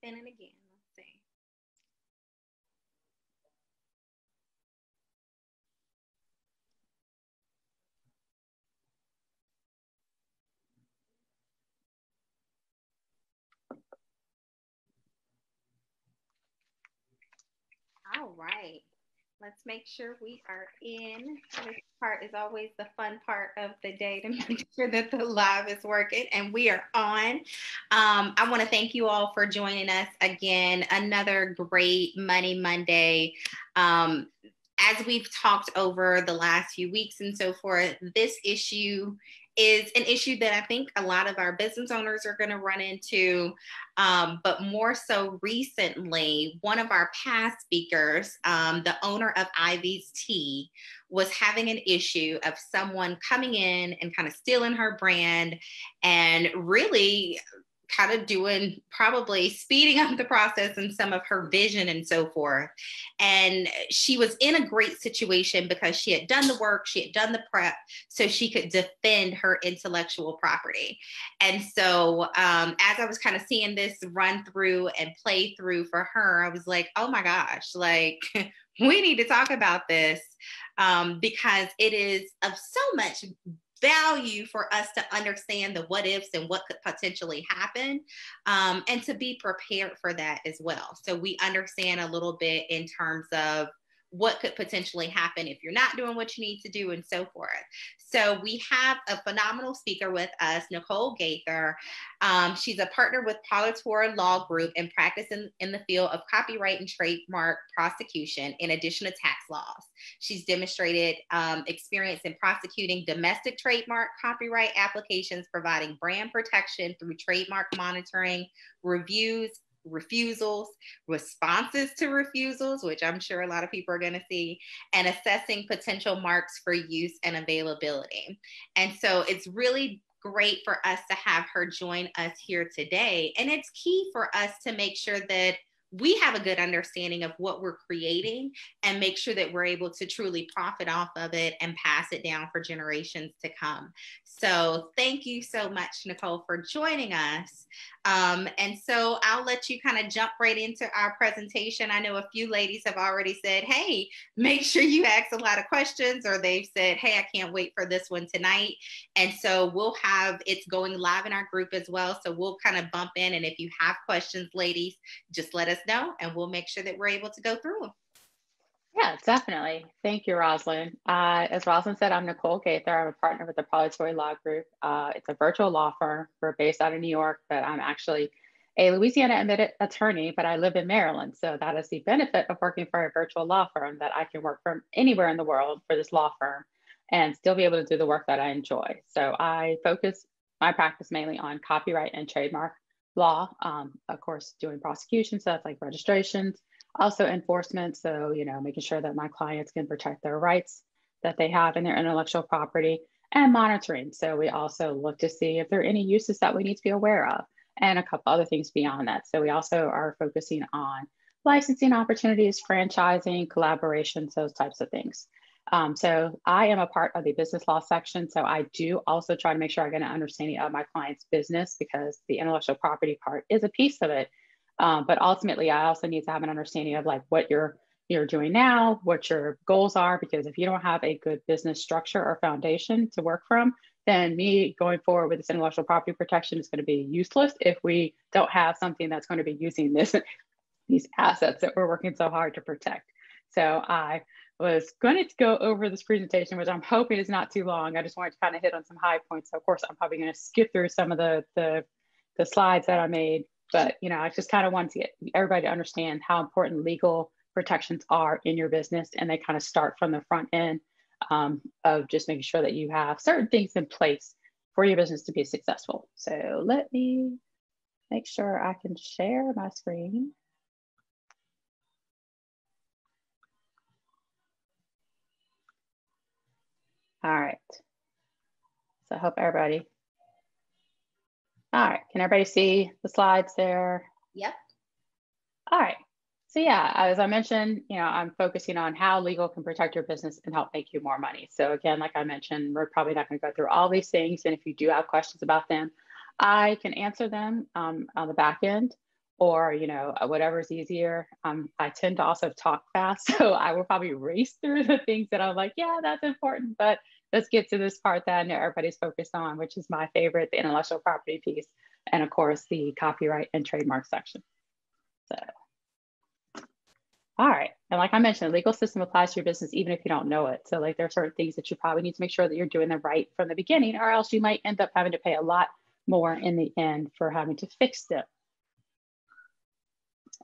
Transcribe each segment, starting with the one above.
spinning again. Let's see. All right. Let's make sure we are in. This part is always the fun part of the day to make sure that the live is working and we are on. Um, I want to thank you all for joining us again. Another great Money Monday. Um, as we've talked over the last few weeks and so forth, this issue is an issue that I think a lot of our business owners are going to run into. Um, but more so recently, one of our past speakers, um, the owner of Ivy's Tea, was having an issue of someone coming in and kind of stealing her brand and really kind of doing probably speeding up the process and some of her vision and so forth. And she was in a great situation because she had done the work, she had done the prep, so she could defend her intellectual property. And so, um, as I was kind of seeing this run through and play through for her, I was like, oh my gosh, like we need to talk about this um, because it is of so much value for us to understand the what ifs and what could potentially happen um, and to be prepared for that as well. So we understand a little bit in terms of what could potentially happen if you're not doing what you need to do and so forth. So we have a phenomenal speaker with us, Nicole Gaither. Um, she's a partner with Parlatore Law Group and practice in, in the field of copyright and trademark prosecution in addition to tax laws. She's demonstrated um, experience in prosecuting domestic trademark copyright applications, providing brand protection through trademark monitoring, reviews, refusals, responses to refusals, which I'm sure a lot of people are going to see, and assessing potential marks for use and availability. And so it's really great for us to have her join us here today. And it's key for us to make sure that we have a good understanding of what we're creating and make sure that we're able to truly profit off of it and pass it down for generations to come. So, thank you so much, Nicole, for joining us. Um, and so, I'll let you kind of jump right into our presentation. I know a few ladies have already said, Hey, make sure you ask a lot of questions, or they've said, Hey, I can't wait for this one tonight. And so, we'll have it's going live in our group as well. So, we'll kind of bump in. And if you have questions, ladies, just let us know and we'll make sure that we're able to go through them. Yeah, definitely. Thank you, Rosalind. Uh, as Rosalind said, I'm Nicole Gaither. I'm a partner with the Parlatore Law Group. Uh, it's a virtual law firm. We're based out of New York, but I'm actually a Louisiana admitted attorney, but I live in Maryland. So that is the benefit of working for a virtual law firm that I can work from anywhere in the world for this law firm and still be able to do the work that I enjoy. So I focus my practice mainly on copyright and trademark law, um, of course, doing prosecution stuff like registrations, also enforcement. So, you know, making sure that my clients can protect their rights that they have in their intellectual property and monitoring. So we also look to see if there are any uses that we need to be aware of and a couple other things beyond that. So we also are focusing on licensing opportunities, franchising, collaborations, those types of things. Um, so I am a part of the business law section. So I do also try to make sure I get an understanding of my client's business because the intellectual property part is a piece of it. Um, but ultimately, I also need to have an understanding of like what you're you're doing now, what your goals are, because if you don't have a good business structure or foundation to work from, then me going forward with this intellectual property protection is going to be useless if we don't have something that's going to be using this these assets that we're working so hard to protect. So I was going to go over this presentation, which I'm hoping is not too long. I just wanted to kind of hit on some high points. So of course, I'm probably going to skip through some of the, the, the slides that I made, but you know, I just kind of wanted to get everybody to understand how important legal protections are in your business. And they kind of start from the front end um, of just making sure that you have certain things in place for your business to be successful. So let me make sure I can share my screen. All right. So I hope everybody, all right, can everybody see the slides there? Yep. All right. So yeah, as I mentioned, you know, I'm focusing on how legal can protect your business and help make you more money. So again, like I mentioned, we're probably not going to go through all these things. And if you do have questions about them, I can answer them um, on the back end, or you know uh, whatever's easier um, i tend to also talk fast so i will probably race through the things that i'm like yeah that's important but let's get to this part that i know everybody's focused on which is my favorite the intellectual property piece and of course the copyright and trademark section. So all right and like i mentioned the legal system applies to your business even if you don't know it. So like there are certain things that you probably need to make sure that you're doing the right from the beginning or else you might end up having to pay a lot more in the end for having to fix them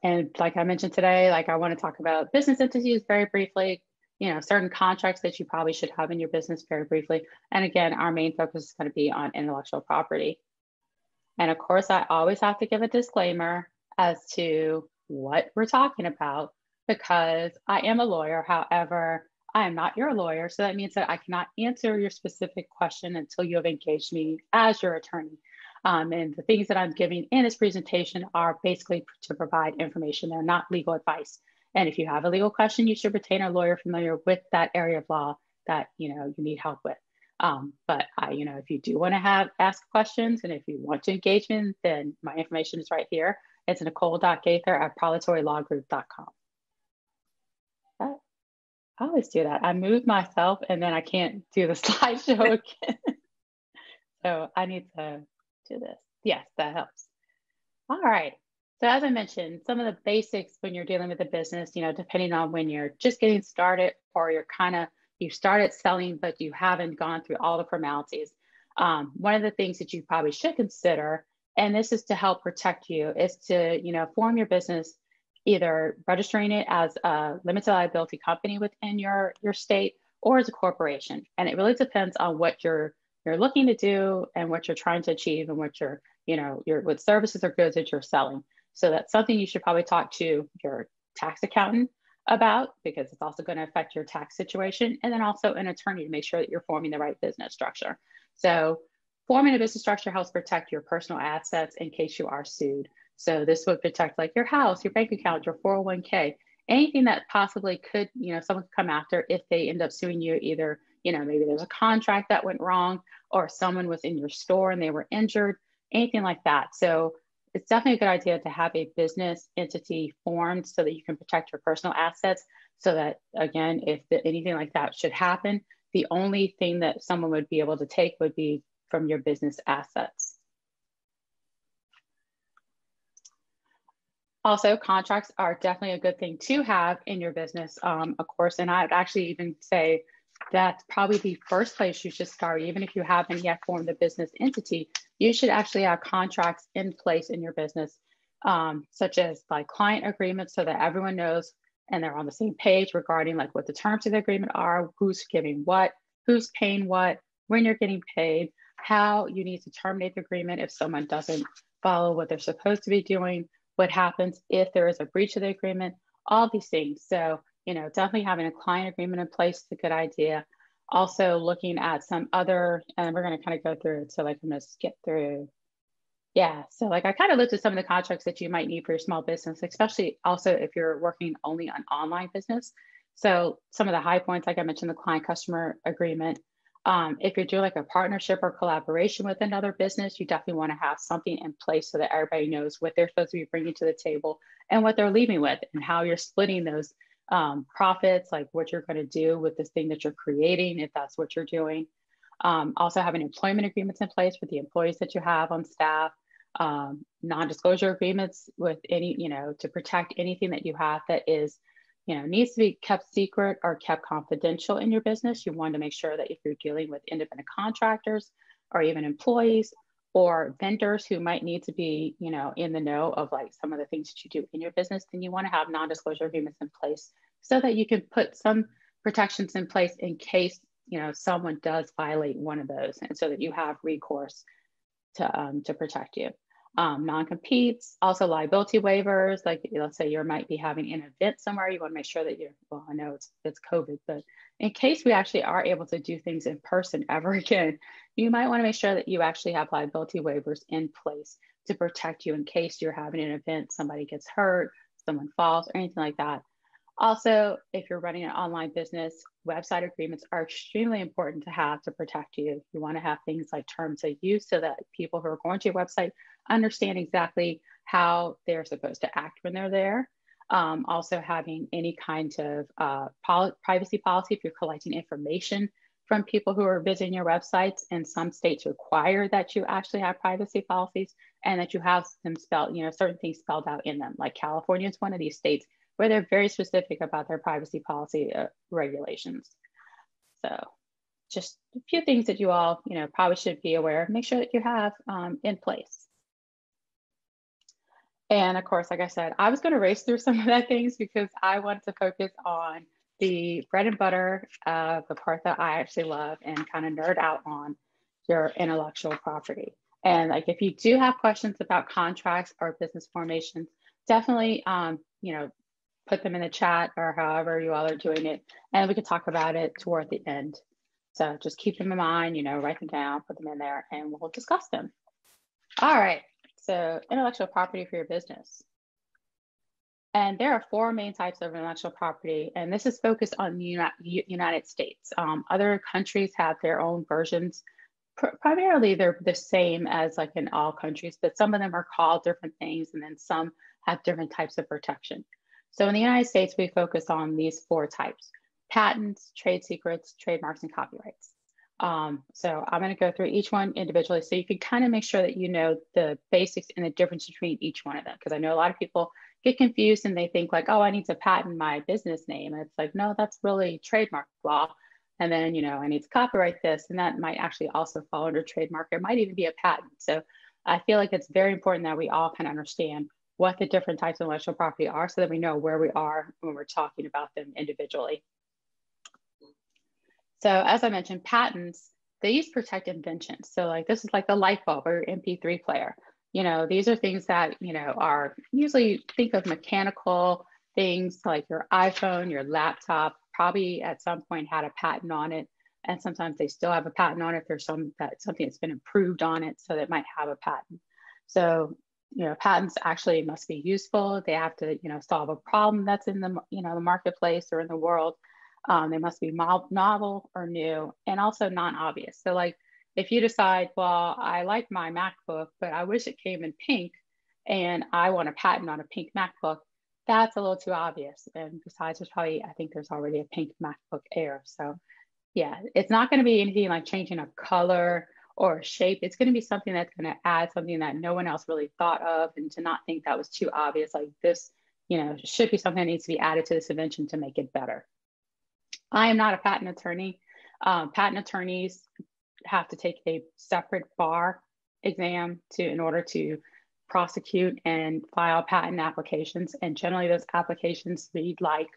and like I mentioned today, like I want to talk about business entities very briefly, you know, certain contracts that you probably should have in your business very briefly. And again, our main focus is going to be on intellectual property. And of course, I always have to give a disclaimer as to what we're talking about because I am a lawyer. However, I am not your lawyer. So that means that I cannot answer your specific question until you have engaged me as your attorney. Um, and the things that I'm giving in this presentation are basically to provide information. They're not legal advice. And if you have a legal question, you should retain a lawyer familiar with that area of law that you know you need help with. Um, but I, you know, if you do want to have ask questions and if you want to engage me, then my information is right here. It's nicole.gaither at parlatorelawgroup.com. I always do that. I move myself and then I can't do the slideshow again. so I need to to this. Yes, that helps. All right. So as I mentioned, some of the basics when you're dealing with a business, you know, depending on when you're just getting started or you're kind of, you started selling, but you haven't gone through all the formalities. Um, one of the things that you probably should consider, and this is to help protect you, is to, you know, form your business either registering it as a limited liability company within your, your state or as a corporation. And it really depends on what your you're looking to do and what you're trying to achieve and what you're, you know, your what services or goods that you're selling. So that's something you should probably talk to your tax accountant about because it's also going to affect your tax situation and then also an attorney to make sure that you're forming the right business structure. So forming a business structure helps protect your personal assets in case you are sued. So this would protect like your house, your bank account, your 401k, anything that possibly could, you know, someone could come after if they end up suing you either you know, maybe there's a contract that went wrong or someone was in your store and they were injured, anything like that. So it's definitely a good idea to have a business entity formed so that you can protect your personal assets. So that, again, if the, anything like that should happen, the only thing that someone would be able to take would be from your business assets. Also, contracts are definitely a good thing to have in your business, um, of course. And I'd actually even say that's probably the first place you should start. Even if you haven't yet formed a business entity, you should actually have contracts in place in your business, um, such as like client agreements so that everyone knows and they're on the same page regarding like what the terms of the agreement are, who's giving what, who's paying what, when you're getting paid, how you need to terminate the agreement if someone doesn't follow what they're supposed to be doing, what happens if there is a breach of the agreement, all these things. So you know, definitely having a client agreement in place is a good idea. Also looking at some other, and we're going to kind of go through. So like I'm going to skip through. Yeah. So like I kind of looked at some of the contracts that you might need for your small business, especially also if you're working only on online business. So some of the high points, like I mentioned, the client customer agreement. Um, if you're doing like a partnership or collaboration with another business, you definitely want to have something in place so that everybody knows what they're supposed to be bringing to the table and what they're leaving with and how you're splitting those um, profits, like what you're going to do with this thing that you're creating, if that's what you're doing. Um, also having employment agreements in place with the employees that you have on staff, um, non-disclosure agreements with any, you know, to protect anything that you have that is, you know, needs to be kept secret or kept confidential in your business. You want to make sure that if you're dealing with independent contractors or even employees or vendors who might need to be, you know, in the know of like some of the things that you do in your business, then you want to have non-disclosure agreements in place so that you can put some protections in place in case, you know, someone does violate one of those, and so that you have recourse to um, to protect you um, non-competes, also liability waivers. Like let's say you might be having an event somewhere, you want to make sure that you're, well, I know it's, it's COVID, but in case we actually are able to do things in person ever again, you might want to make sure that you actually have liability waivers in place to protect you in case you're having an event, somebody gets hurt, someone falls, or anything like that. Also, if you're running an online business, website agreements are extremely important to have to protect you. You want to have things like terms of use so that people who are going to your website understand exactly how they're supposed to act when they're there. Um, also having any kind of uh, privacy policy if you're collecting information from people who are visiting your websites and some states require that you actually have privacy policies and that you have them spelled, you know, certain things spelled out in them. Like California is one of these states where they're very specific about their privacy policy uh, regulations. So just a few things that you all, you know, probably should be aware of. Make sure that you have um, in place. And of course, like I said, I was going to race through some of that things because I wanted to focus on the bread and butter, uh, the part that I actually love and kind of nerd out on your intellectual property. And like if you do have questions about contracts or business formations, definitely um, you know, put them in the chat or however you all are doing it, and we can talk about it toward the end. So just keep them in mind, you know, write them down, put them in there, and we'll discuss them. All right, so intellectual property for your business. And there are four main types of intellectual property, and this is focused on the United States. Um, other countries have their own versions. Pr primarily, they're the same as like in all countries, but some of them are called different things, and then some have different types of protection. So in the United States, we focus on these four types, patents, trade secrets, trademarks, and copyrights. Um, so I'm going to go through each one individually so you can kind of make sure that you know the basics and the difference between each one of them. Because I know a lot of people get confused and they think like, oh, I need to patent my business name. And it's like, no, that's really trademark law. And then, you know, I need to copyright this. And that might actually also fall under trademark. It might even be a patent. So I feel like it's very important that we all kind of understand what the different types of intellectual property are so that we know where we are when we're talking about them individually. So as I mentioned, patents, these protect inventions. So like this is like the light bulb or your MP3 player. You know, these are things that, you know, are usually think of mechanical things like your iPhone, your laptop, probably at some point had a patent on it. And sometimes they still have a patent on it. There's some that something that's been improved on it, so that might have a patent. So you know patents actually must be useful they have to you know solve a problem that's in the you know the marketplace or in the world um, they must be novel or new and also non-obvious so like if you decide well i like my macbook but i wish it came in pink and i want a patent on a pink macbook that's a little too obvious and besides there's probably i think there's already a pink macbook air so yeah it's not going to be anything like changing a color or shape. It's going to be something that's going to add something that no one else really thought of and to not think that was too obvious. Like this, you know, should be something that needs to be added to this invention to make it better. I am not a patent attorney. Um, patent attorneys have to take a separate bar exam to in order to prosecute and file patent applications. And generally those applications read like,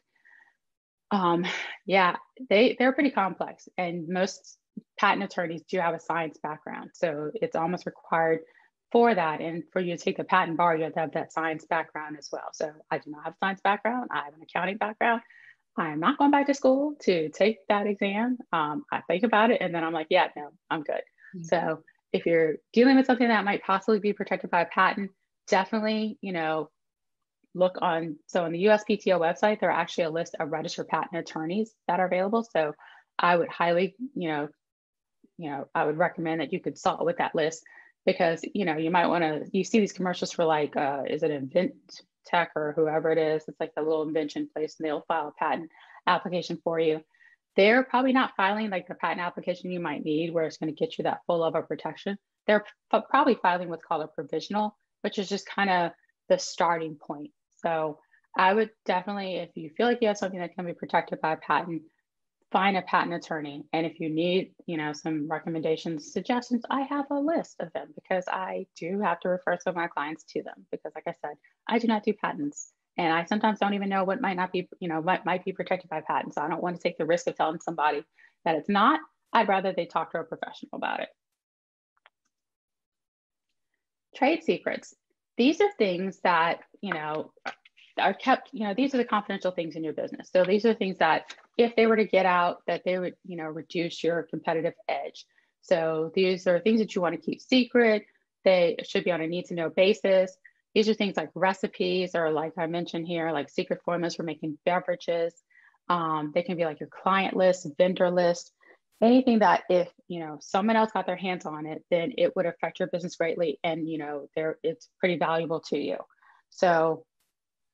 um, yeah, they, they're pretty complex. And most patent attorneys do have a science background. So it's almost required for that. And for you to take the patent bar, you have to have that science background as well. So I do not have a science background. I have an accounting background. I am not going back to school to take that exam. Um, I think about it and then I'm like, yeah, no, I'm good. Mm-hmm. So if you're dealing with something that might possibly be protected by a patent, definitely, you know, look on. So on the USPTO website, there are actually a list of registered patent attorneys that are available. So I would highly, you know, you know, I would recommend that you consult with that list because, you know, you might want to, you see these commercials for like, uh, is it Invent Tech or whoever it is? It's like the little invention place and they'll file a patent application for you. They're probably not filing like the patent application you might need where it's going to get you that full level of protection. They're probably filing what's called a provisional, which is just kind of the starting point. So I would definitely, if you feel like you have something that can be protected by a patent, find a patent attorney. And if you need, you know, some recommendations, suggestions, I have a list of them because I do have to refer some of my clients to them because like I said, I do not do patents. And I sometimes don't even know what might not be, you know, might, might be protected by patents. So I don't want to take the risk of telling somebody that it's not. I'd rather they talk to a professional about it. Trade secrets. These are things that, you know, are kept, you know, these are the confidential things in your business. So these are things that if they were to get out, that they would, you know, reduce your competitive edge. So these are things that you want to keep secret. They should be on a need to know basis. These are things like recipes or like I mentioned here, like secret formulas for making beverages. Um, they can be like your client list, vendor list. anything that if you know someone else got their hands on it then it would affect your business greatly and you know there it's pretty valuable to you so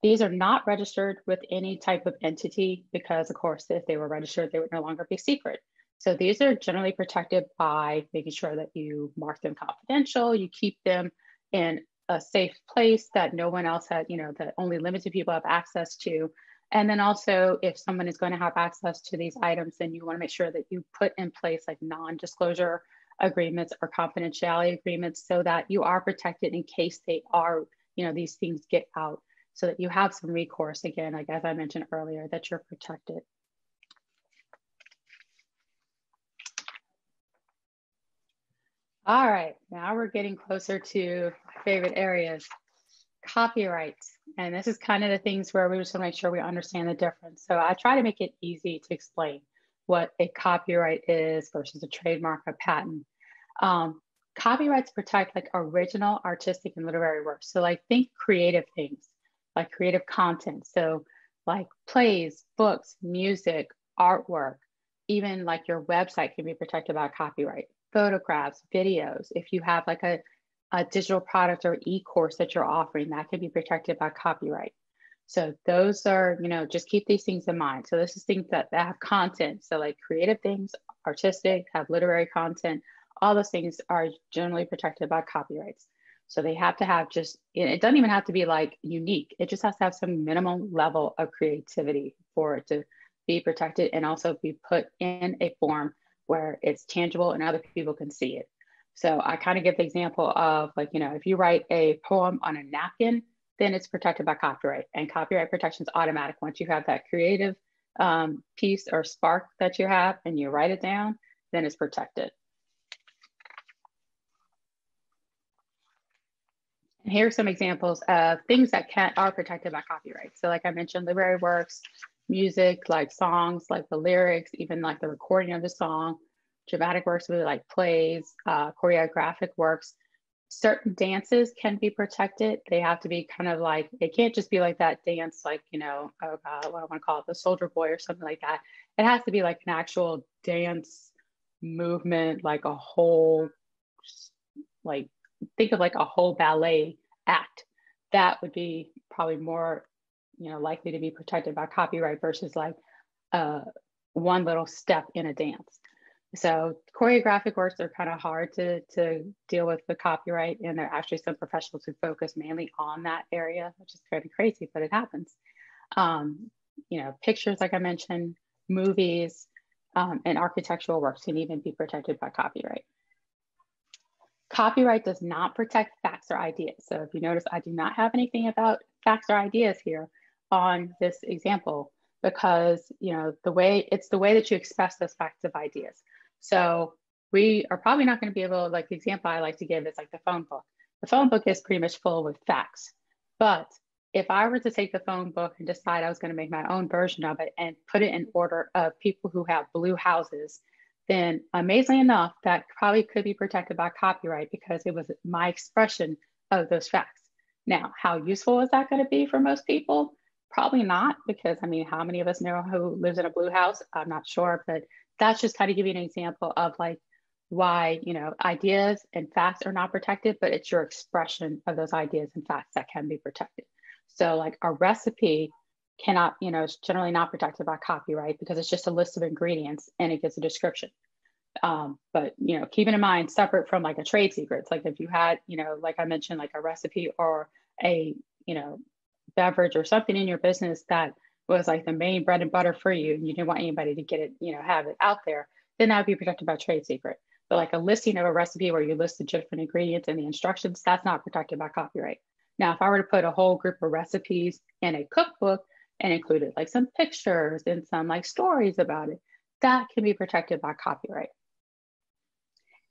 these are not registered with any type of entity because of course if they were registered they would no longer be secret. So these are generally protected by making sure that you mark them confidential you keep them in a safe place that no one else had you know that only limited people have access to. And then also, if someone is going to have access to these items, then you want to make sure that you put in place like non-disclosure agreements or confidentiality agreements so that you are protected in case they are, you know, these things get out so that you have some recourse again, like as I mentioned earlier, that you're protected. All right, now we're getting closer to my favorite areas, copyrights. And this is kind of the things where we just want to make sure we understand the difference. So I try to make it easy to explain what a copyright is versus a trademark, a patent. Um, copyrights protect like original artistic and literary works. So like think creative things, like creative content. So like plays, books, music, artwork, even like your website can be protected by copyright. Photographs, videos. If you have like a a digital product or e-course that you're offering that can be protected by copyright so those are you know just keep these things in mind so this is things that, that have content so like creative things artistic have literary content all those things are generally protected by copyrights so they have to have just it doesn't even have to be like unique it just has to have some minimum level of creativity for it to be protected and also be put in a form where it's tangible and other people can see it so I kind of give the example of like, you know, if you write a poem on a napkin, then it's protected by copyright and copyright protection is automatic. Once you have that creative um, piece or spark that you have and you write it down, then it's protected. Here are some examples of things that can are protected by copyright. So like I mentioned, literary works, music, like songs, like the lyrics, even like the recording of the song, dramatic works, really like plays, uh, choreographic works. Certain dances can be protected. They have to be kind of like, it can't just be like that dance, like, you know, oh God, what I want to call it, the soldier boy or something like that. It has to be like an actual dance movement, like a whole, like, think of like a whole ballet act. That would be probably more, you know, likely to be protected by copyright versus like uh, one little step in a dance. So choreographic works are kind of hard to, to deal with the copyright and there are actually some professionals who focus mainly on that area, which is kind of crazy, but it happens. Um, you know, pictures, like I mentioned, movies, um, and architectural works can even be protected by copyright. Copyright does not protect facts or ideas. So if you notice, I do not have anything about facts or ideas here on this example because you know the way it's the way that you express those facts of ideas. So we are probably not going to be able, like the example I like to give is like the phone book. The phone book is pretty much full with facts. But if I were to take the phone book and decide I was going to make my own version of it and put it in order of people who have blue houses, then amazingly enough, that probably could be protected by copyright because it was my expression of those facts. Now, how useful is that going to be for most people? Probably not, because I mean, how many of us know who lives in a blue house? I'm not sure, but that's just kind of give you an example of like why you know ideas and facts are not protected but it's your expression of those ideas and facts that can be protected so like a recipe cannot you know it's generally not protected by copyright because it's just a list of ingredients and it gives a description um, but you know keeping in mind separate from like a trade secret like if you had you know like i mentioned like a recipe or a you know beverage or something in your business that was like the main bread and butter for you and you didn't want anybody to get it, you know, have it out there, then that would be protected by trade secret. But like a listing of a recipe where you list the different ingredients and the instructions, that's not protected by copyright. Now, if I were to put a whole group of recipes in a cookbook and included like some pictures and some like stories about it, that can be protected by copyright.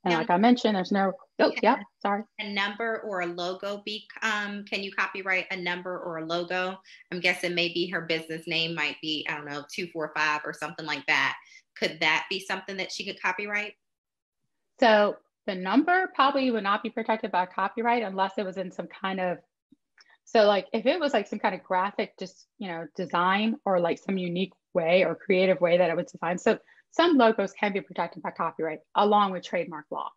And now, like I mentioned, there's no, oh, yeah, sorry. A number or a logo be, um, can you copyright a number or a logo? I'm guessing maybe her business name might be, I don't know, 245 or something like that. Could that be something that she could copyright? So the number probably would not be protected by copyright unless it was in some kind of, so like if it was like some kind of graphic, just, you know, design or like some unique way or creative way that it was designed. So some logos can be protected by copyright along with trademark law.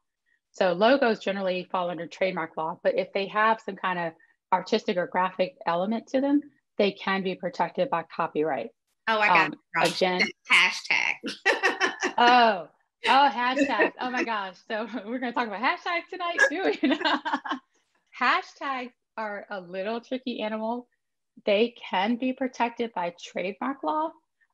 So logos generally fall under trademark law, but if they have some kind of artistic or graphic element to them, they can be protected by copyright. Oh, I got um, it. Again, hashtag. oh, oh, hashtag. Oh my gosh. So we're going to talk about hashtags tonight too. hashtags are a little tricky animal. They can be protected by trademark law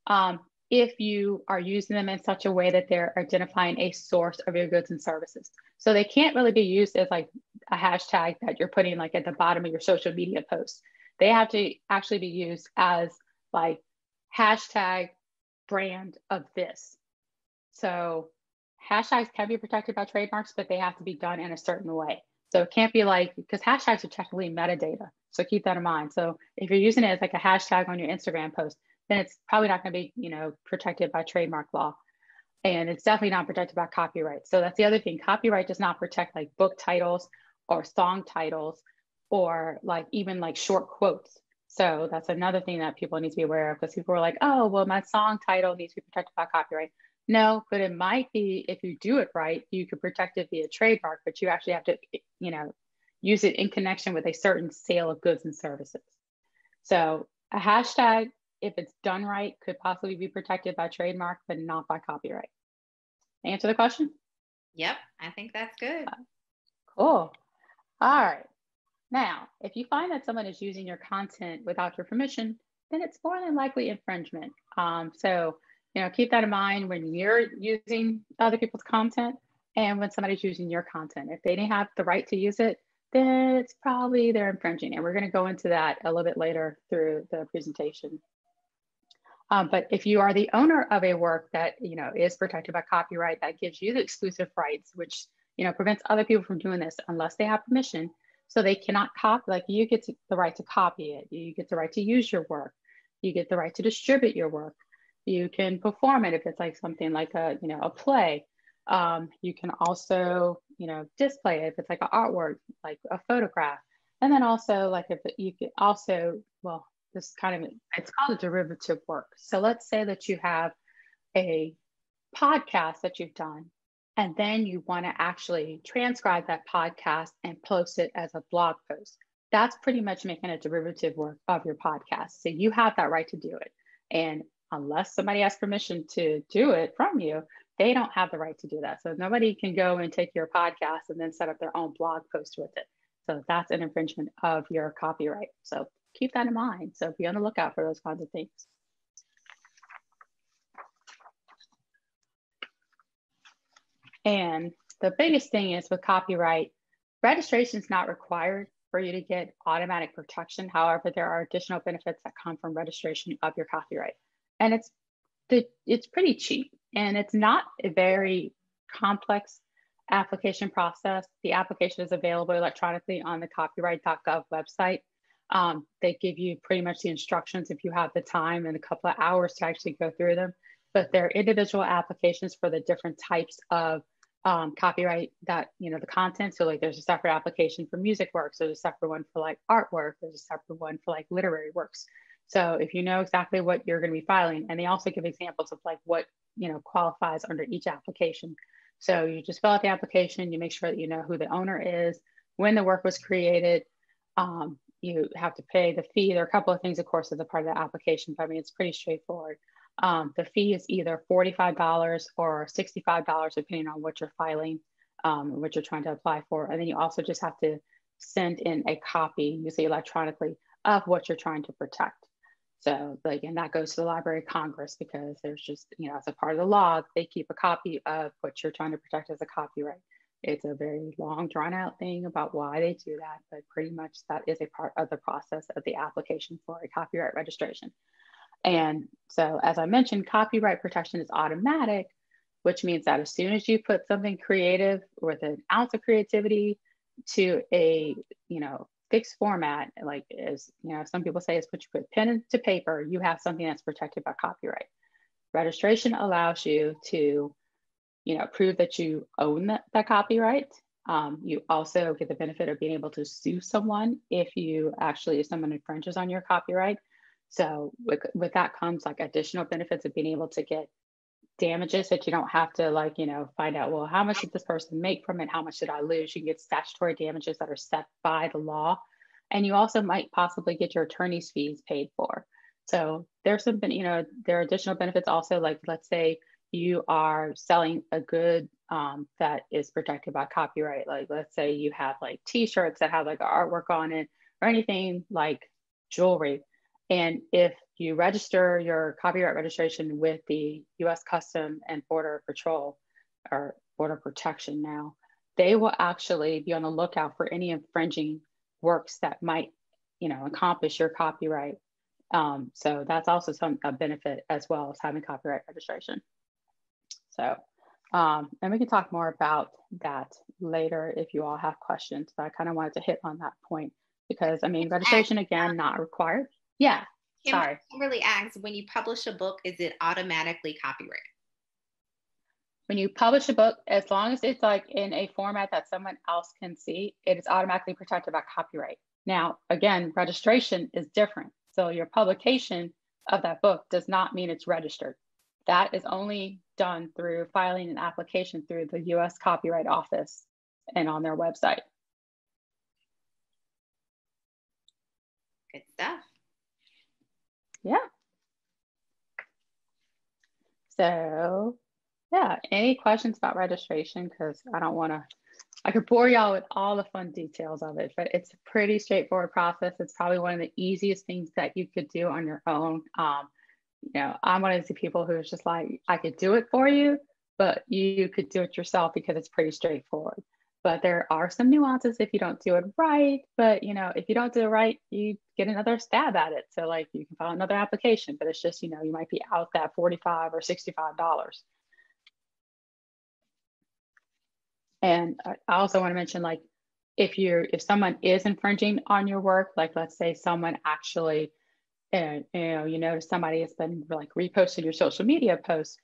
um, if you are using them in such a way that they're identifying a source of your goods and services. So they can't really be used as like a hashtag that you're putting like at the bottom of your social media post. They have to actually be used as like hashtag brand of this. So hashtags can be protected by trademarks, but they have to be done in a certain way. So it can't be like, because hashtags are technically metadata. So keep that in mind. So if you're using it as like a hashtag on your Instagram post, then it's probably not going to be, you know, protected by trademark law. And it's definitely not protected by copyright. So that's the other thing. Copyright does not protect like book titles or song titles or like even like short quotes. So that's another thing that people need to be aware of because people are like, oh, well, my song title needs to be protected by copyright. No, but it might be if you do it right, you could protect it via trademark, but you actually have to, you know, use it in connection with a certain sale of goods and services. So a hashtag, if it's done right, could possibly be protected by trademark, but not by copyright. Answer the question? Yep, I think that's good. Uh, cool. All right. Now, if you find that someone is using your content without your permission, then it's more than likely infringement. Um, so you know, keep that in mind when you're using other people's content and when somebody's using your content. If they didn't have the right to use it, then it's probably they're infringing. And we're going to go into that a little bit later through the presentation. Um, but if you are the owner of a work that you know is protected by copyright, that gives you the exclusive rights, which you know prevents other people from doing this unless they have permission. So they cannot copy. Like you get the right to copy it, you get the right to use your work, you get the right to distribute your work. You can perform it if it's like something like a, you know, a play. Um, you can also, you know, display it if it's like an artwork, like a photograph. And then also like if you could also, well, this kind of, it's called a derivative work. So let's say that you have a podcast that you've done, and then you want to actually transcribe that podcast and post it as a blog post. That's pretty much making a derivative work of your podcast. So you have that right to do it. And unless somebody has permission to do it from you, they don't have the right to do that. So nobody can go and take your podcast and then set up their own blog post with it. So that's an infringement of your copyright. So keep that in mind. So be on the lookout for those kinds of things. And the biggest thing is with copyright, registration is not required for you to get automatic protection. However, there are additional benefits that come from registration of your copyright and it's the, it's pretty cheap and it's not a very complex application process. The application is available electronically on the copyright.gov website. Um, they give you pretty much the instructions if you have the time and a couple of hours to actually go through them. But they're individual applications for the different types of um, copyright that, you know, the content. So like there's a separate application for music works, there's a separate one for like artwork, there's a separate one for like literary works. So if you know exactly what you're going to be filing, and they also give examples of like what you know qualifies under each application. So you just fill out the application, you make sure that you know who the owner is, when the work was created. Um, you have to pay the fee. There are a couple of things, of course, as a part of the application, but I mean it's pretty straightforward. Um, the fee is either $45 or $65, depending on what you're filing, um, what you're trying to apply for. And then you also just have to send in a copy, usually electronically, of what you're trying to protect. So like, and that goes to the Library of Congress because there's just, you know, as a part of the law, they keep a copy of what you're trying to protect as a copyright. It's a very long drawn out thing about why they do that, but pretty much that is a part of the process of the application for a copyright registration. And so, as I mentioned, copyright protection is automatic, which means that as soon as you put something creative with an ounce of creativity to a, you know, fixed format, like as you know, some people say is put you put pen to paper, you have something that's protected by copyright. Registration allows you to, you know, prove that you own that, that copyright. Um, you also get the benefit of being able to sue someone if you actually, if someone infringes on your copyright. So with, with that comes like additional benefits of being able to get damages that you don't have to like, you know, find out, well, how much did this person make from it? How much did I lose? You can get statutory damages that are set by the law. And you also might possibly get your attorney's fees paid for. So there's some, you know, there are additional benefits also, like let's say you are selling a good um, that is protected by copyright. Like let's say you have like t-shirts that have like artwork on it or anything like jewelry. And if you register your copyright registration with the US Custom and Border Patrol or Border Protection now, they will actually be on the lookout for any infringing works that might, you know, accomplish your copyright. Um, so that's also some a benefit as well as having copyright registration. So, um, and we can talk more about that later if you all have questions, but I kind of wanted to hit on that point because I mean, registration again, not required. Yeah. Kim, sorry. Kimberly asks, when you publish a book, is it automatically copyrighted? When you publish a book, as long as it's like in a format that someone else can see, it is automatically protected by copyright. Now, again, registration is different. So your publication of that book does not mean it's registered. That is only done through filing an application through the US Copyright Office and on their website. Good stuff. Yeah. So, yeah, any questions about registration? Because I don't want to, I could bore y'all with all the fun details of it, but it's a pretty straightforward process. It's probably one of the easiest things that you could do on your own. Um, you know, I'm one of the people who's just like, I could do it for you, but you could do it yourself because it's pretty straightforward. But there are some nuances if you don't do it right. But you know, if you don't do it right, you get another stab at it. So like you can file another application, but it's just, you know, you might be out that 45 or $65. And I also want to mention like if you're if someone is infringing on your work, like let's say someone actually and you know you notice somebody has been like reposting your social media posts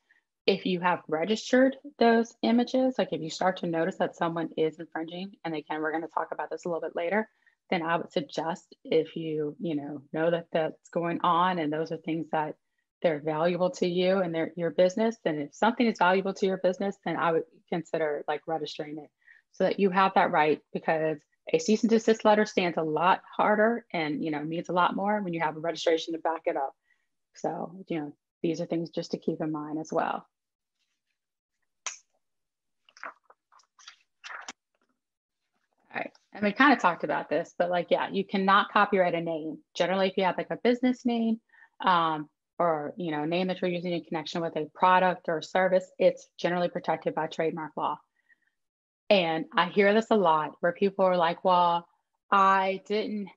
if you have registered those images like if you start to notice that someone is infringing and again we're going to talk about this a little bit later then i would suggest if you you know know that that's going on and those are things that they're valuable to you and they're your business then if something is valuable to your business then i would consider like registering it so that you have that right because a cease and desist letter stands a lot harder and you know means a lot more when you have a registration to back it up. So you know these are things just to keep in mind as well. All right, and we kind of talked about this, but like, yeah, you cannot copyright a name. Generally, if you have like a business name um, or, you know, name that you're using in connection with a product or service, it's generally protected by trademark law. And I hear this a lot where people are like, well, I didn't,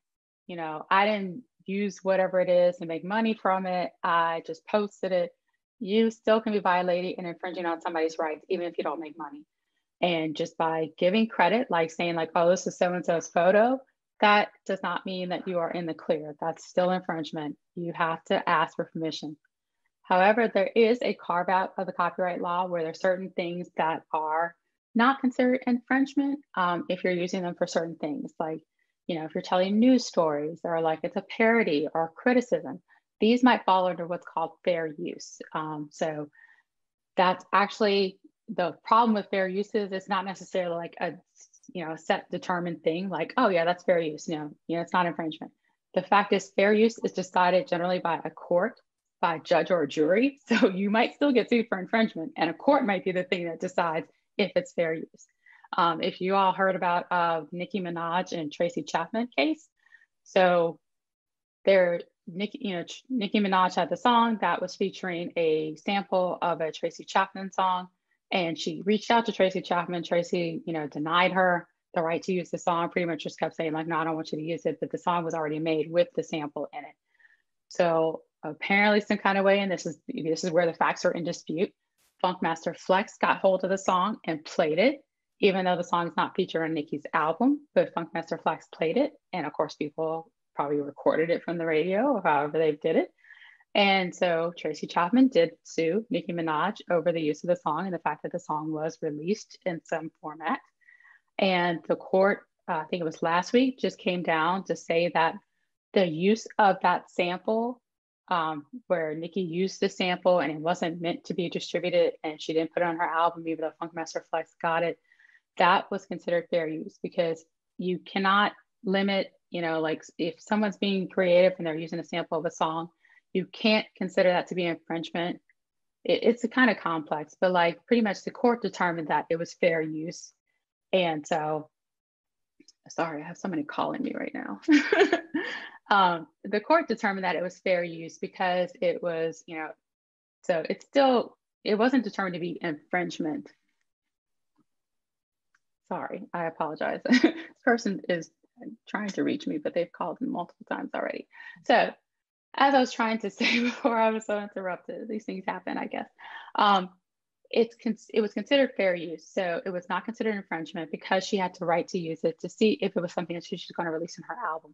you know, I didn't use whatever it is and make money from it. I just posted it. You still can be violating and infringing on somebody's rights, even if you don't make money. And just by giving credit, like saying, like, oh, this is so and so's photo, that does not mean that you are in the clear. That's still infringement. You have to ask for permission. However, there is a carve out of the copyright law where there's certain things that are not considered infringement um, if you're using them for certain things, like you know, if you're telling news stories or like it's a parody or criticism, these might fall under what's called fair use. Um, so that's actually the problem with fair use is It's not necessarily like a you know set determined thing like oh yeah that's fair use. No, you know it's not infringement. The fact is fair use is decided generally by a court, by a judge or a jury. So you might still get sued for infringement, and a court might be the thing that decides if it's fair use. Um, if you all heard about uh, Nicki Minaj and Tracy Chapman case, so there, Nicki, you know, Nicki Minaj had the song that was featuring a sample of a Tracy Chapman song, and she reached out to Tracy Chapman. Tracy, you know, denied her the right to use the song. Pretty much just kept saying like, "No, I don't want you to use it," but the song was already made with the sample in it. So apparently, some kind of way, and this is this is where the facts are in dispute. Funkmaster Flex got hold of the song and played it, even though the song is not featured on Nicki's album, but Funkmaster Flex played it. And of course, people probably recorded it from the radio or however they did it. And so Tracy Chapman did sue Nicki Minaj over the use of the song and the fact that the song was released in some format. And the court, uh, I think it was last week, just came down to say that the use of that sample um, where Nicki used the sample and it wasn't meant to be distributed and she didn't put it on her album, even though Funkmaster Flex got it, that was considered fair use because you cannot limit, you know, like if someone's being creative and they're using a sample of a song, you can't consider that to be infringement. It, it's a kind of complex, but like pretty much the court determined that it was fair use. And so, sorry, I have somebody calling me right now. um, the court determined that it was fair use because it was, you know, so it's still, it wasn't determined to be infringement. Sorry, I apologize. this person is trying to reach me, but they've called multiple times already. So as I was trying to say before I was so interrupted, these things happen, I guess. Um, it's it was considered fair use, so it was not considered infringement because she had the right to use it to see if it was something that she was going to release in her album.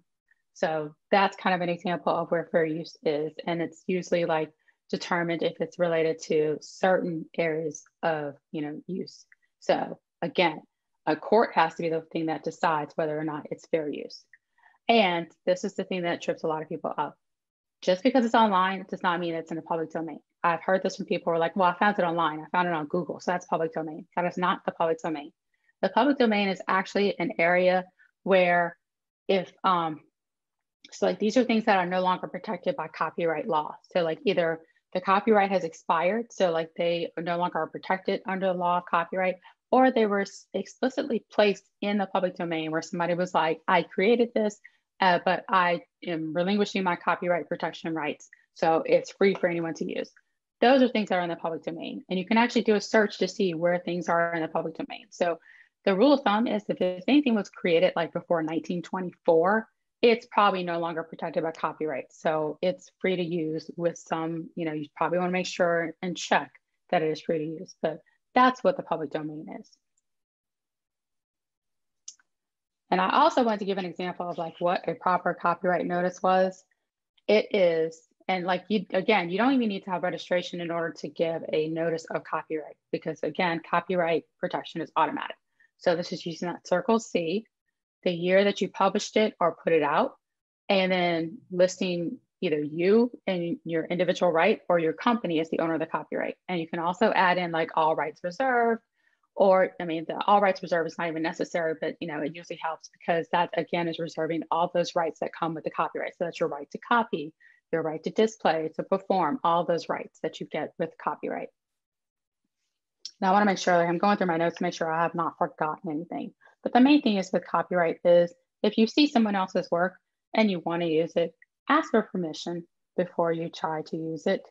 So that's kind of an example of where fair use is. And it's usually like determined if it's related to certain areas of, you know, use. So again, a court has to be the thing that decides whether or not it's fair use. And this is the thing that trips a lot of people up. Just because it's online does not mean it's in the public domain. I've heard this from people who are like, well, I found it online. I found it on Google. So that's public domain. That is not the public domain. The public domain is actually an area where if um, so like these are things that are no longer protected by copyright law. So like either the copyright has expired, so like they are no longer are protected under the law of copyright, or they were explicitly placed in the public domain where somebody was like, I created this, uh, but I am relinquishing my copyright protection rights. So it's free for anyone to use. Those are things that are in the public domain. And you can actually do a search to see where things are in the public domain. So the rule of thumb is if anything was created like before 1924, it's probably no longer protected by copyright. So it's free to use with some, you know, you probably want to make sure and check that it is free to use, but that's what the public domain is. And I also want to give an example of like what a proper copyright notice was. It is, and like you, again, you don't even need to have registration in order to give a notice of copyright because again, copyright protection is automatic. So this is using that circle C the year that you published it or put it out, and then listing either you and your individual right or your company as the owner of the copyright. And you can also add in like all rights reserved, or I mean, the all rights reserved is not even necessary, but you know, it usually helps because that again is reserving all those rights that come with the copyright. So that's your right to copy, your right to display, to perform, all those rights that you get with copyright. Now I wanna make sure, like I'm going through my notes to make sure I have not forgotten anything. But the main thing is with copyright is if you see someone else's work and you want to use it, ask for permission before you try to use it.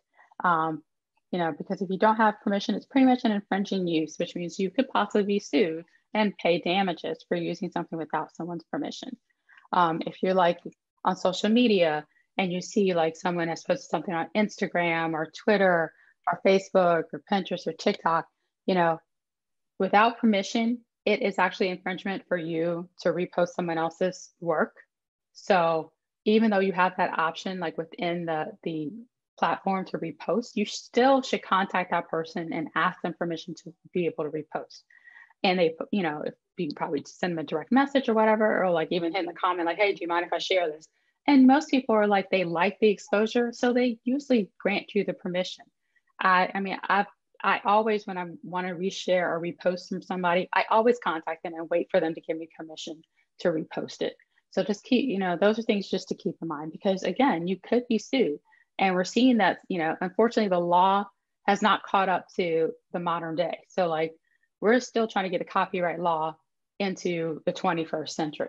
Um, you know, because if you don't have permission, it's pretty much an infringing use, which means you could possibly be sued and pay damages for using something without someone's permission. Um, if you're like on social media and you see like someone has posted something on Instagram or Twitter or Facebook or Pinterest or TikTok, you know, without permission, it is actually infringement for you to repost someone else's work. So even though you have that option, like within the, the platform to repost, you still should contact that person and ask them permission to be able to repost. And they, you know, if you probably send them a direct message or whatever, or like even hit in the comment, like, hey, do you mind if I share this? And most people are like, they like the exposure. So they usually grant you the permission. I, I mean, I've I always, when I want to reshare or repost from somebody, I always contact them and wait for them to give me permission to repost it. So just keep, you know, those are things just to keep in mind because again, you could be sued. And we're seeing that, you know, unfortunately, the law has not caught up to the modern day. So, like, we're still trying to get the copyright law into the 21st century.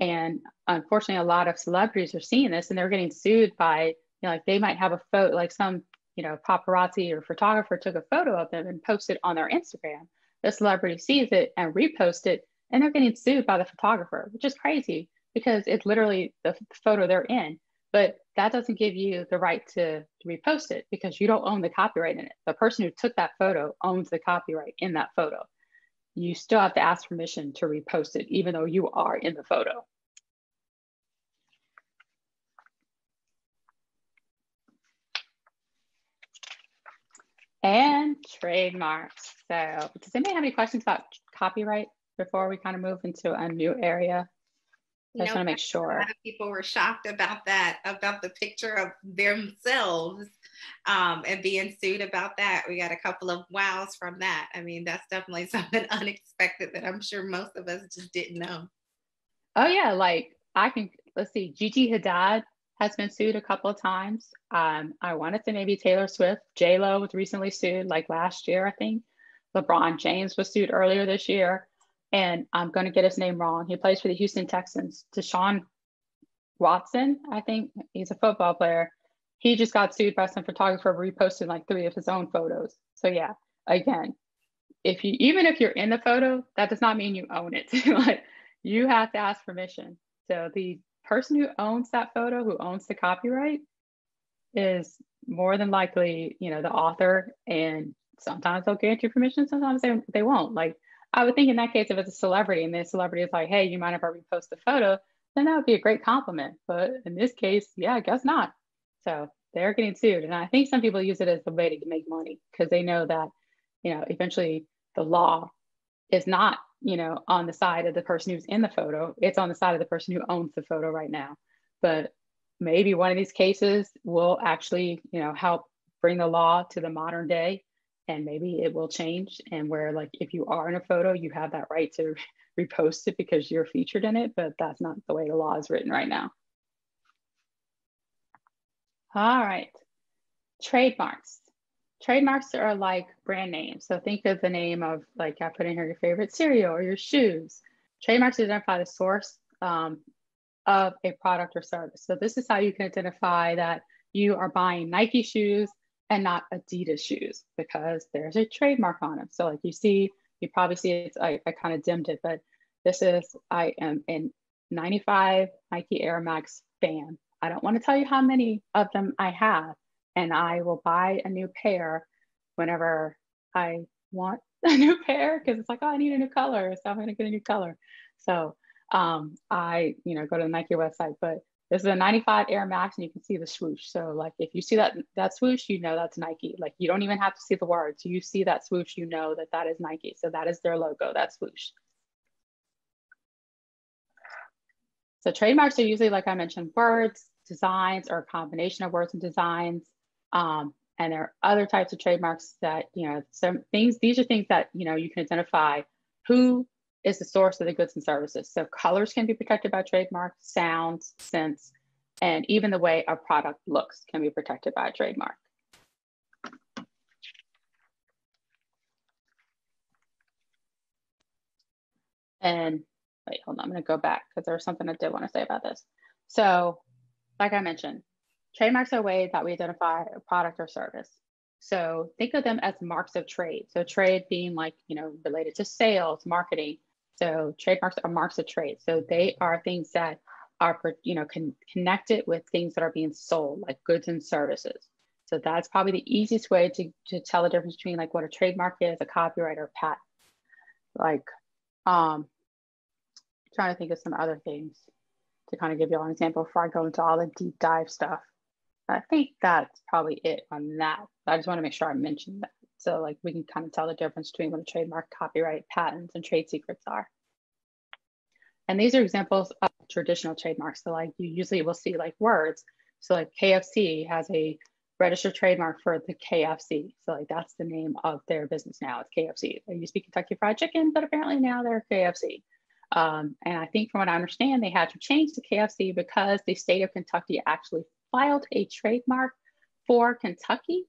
And unfortunately, a lot of celebrities are seeing this and they're getting sued by, you know, like they might have a photo, like some you know, paparazzi or photographer took a photo of them and posted on their Instagram. The celebrity sees it and reposts it, and they're getting sued by the photographer, which is crazy because it's literally the photo they're in. But that doesn't give you the right to, repost it because you don't own the copyright in it. The person who took that photo owns the copyright in that photo. You still have to ask permission to repost it, even though you are in the photo. and trademarks. So does anybody have any questions about copyright before we kind of move into a new area? I just want to make sure. A lot of people were shocked about that, about the picture of themselves um, and being sued about that. We got a couple of wows from that. I mean, that's definitely something unexpected that I'm sure most of us just didn't know. Oh yeah, like I can let's see, Gigi Hadid has been sued a couple of times. Um, I wanted to maybe Taylor Swift. J Lo was recently sued, like last year, I think. LeBron James was sued earlier this year and I'm going to get his name wrong. He plays for the Houston Texans. Deshaun Watson, I think he's a football player. He just got sued by some photographer reposting like three of his own photos. So yeah, again, if you even if you're in the photo, that does not mean you own it. like you have to ask permission. So the person who owns that photo, who owns the copyright, is more than likely, you know, the author. And sometimes they'll grant you permission, sometimes they, they won't. Like I would think in that case, if it's a celebrity and the celebrity is like, hey, you mind if I repost the photo? Then that would be a great compliment. But in this case, yeah, I guess not. So they're getting sued. And I think some people use it as a way to make money because they know that, you know, eventually the law is not, you know, on the side of the person who's in the photo. It's on the side of the person who owns the photo right now. But maybe one of these cases will actually, you know, help bring the law to the modern day and maybe it will change. And where like if you are in a photo you have that right to repost it because you're featured in it but that's not the way the law is written right now. All right. Trademarks. Trademarks are like brand names. So think of the name of like i put in here your favorite cereal or your shoes. Trademarks identify the source um, of a product or service. So this is how you can identify that you are buying nike shoes and not Adidas shoes because there's a trademark on them. So like you see, you probably see it, I, I kind of dimmed it, but this is, I am in 95 Nike Air Max fan. I don't want to tell you how many of them I have and I will buy a new pair whenever I want a new pair because it's like, oh, I need a new color. So I'm to get a new color. So um, I, you know, go to the Nike website, but this is a 95 Air Max and you can see the swoosh. So like if you see that that swoosh, you know that's Nike. Like you don't even have to see the words. You see that swoosh, you know that that is Nike. So that is their logo, that swoosh. So trademarks are usually, like I mentioned, words, designs, or a combination of words and designs. Um, and there are other types of trademarks that, you know, some things, these are things that, you know, you can identify who is the source of the goods and services. So colors can be protected by trademark, sounds, scents, and even the way a product looks can be protected by a trademark. And wait, hold on, I'm gonna go back because there was something I did want to say about this. So like I mentioned, trademarks are a way that we identify a product or service. So think of them as marks of trade. So trade being like, you know, related to sales, marketing, so trademarks are marks of trade. So they are things that are, you know, con- connected with things that are being sold, like goods and services. So that's probably the easiest way to, to tell the difference between like what a trademark is, a copyright or patent. Like, um, trying to think of some other things to kind of give you all an example before I go into all the deep dive stuff. I think that's probably it on that. I just want to make sure I mentioned that. So like we can kind of tell the difference between what a trademark, copyright, patents, and trade secrets are. And these are examples of traditional trademarks. So like you usually will see like words. So like KFC has a registered trademark for the KFC. So like that's the name of their business now. It's KFC. They used to be Kentucky Fried Chicken, but apparently now they're KFC. Um, and I think from what I understand, they had to change to KFC because the state of Kentucky actually filed a trademark for Kentucky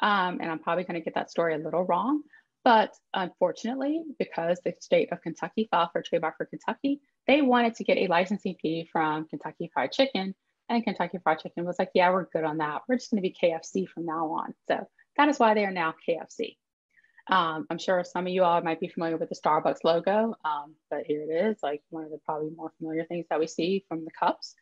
um, and I'm probably going to get that story a little wrong. But unfortunately, because the state of Kentucky filed for trademark for Kentucky, they wanted to get a licensing fee from Kentucky Fried Chicken. And Kentucky Fried Chicken was like, yeah, we're good on that. We're just going to be KFC from now on. So that is why they are now KFC. Um, I'm sure some of you all might be familiar with the Starbucks logo, um, but here it is, like one of the probably more familiar things that we see from the cups.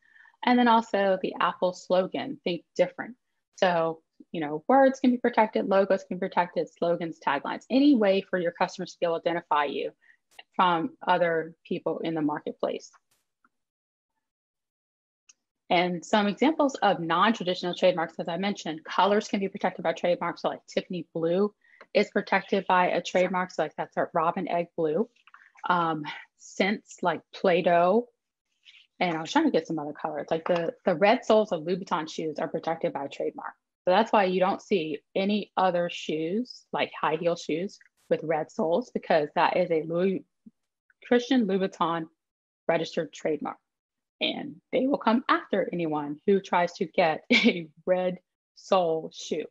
And then also the Apple slogan, think different. So you know, words can be protected, logos can be protected, slogans, taglines, any way for your customers to be able to identify you from other people in the marketplace. And some examples of non-traditional trademarks, as I mentioned, colors can be protected by trademarks. So like Tiffany blue is protected by a trademark. So like that's a robin egg blue. Um, scents like Play-Doh and I was trying to get some other colors. Like the, the red soles of Louboutin shoes are protected by trademark. So that's why you don't see any other shoes, like high heel shoes with red soles, because that is a Louis, Christian Louboutin registered trademark. And they will come after anyone who tries to get a red sole shoe.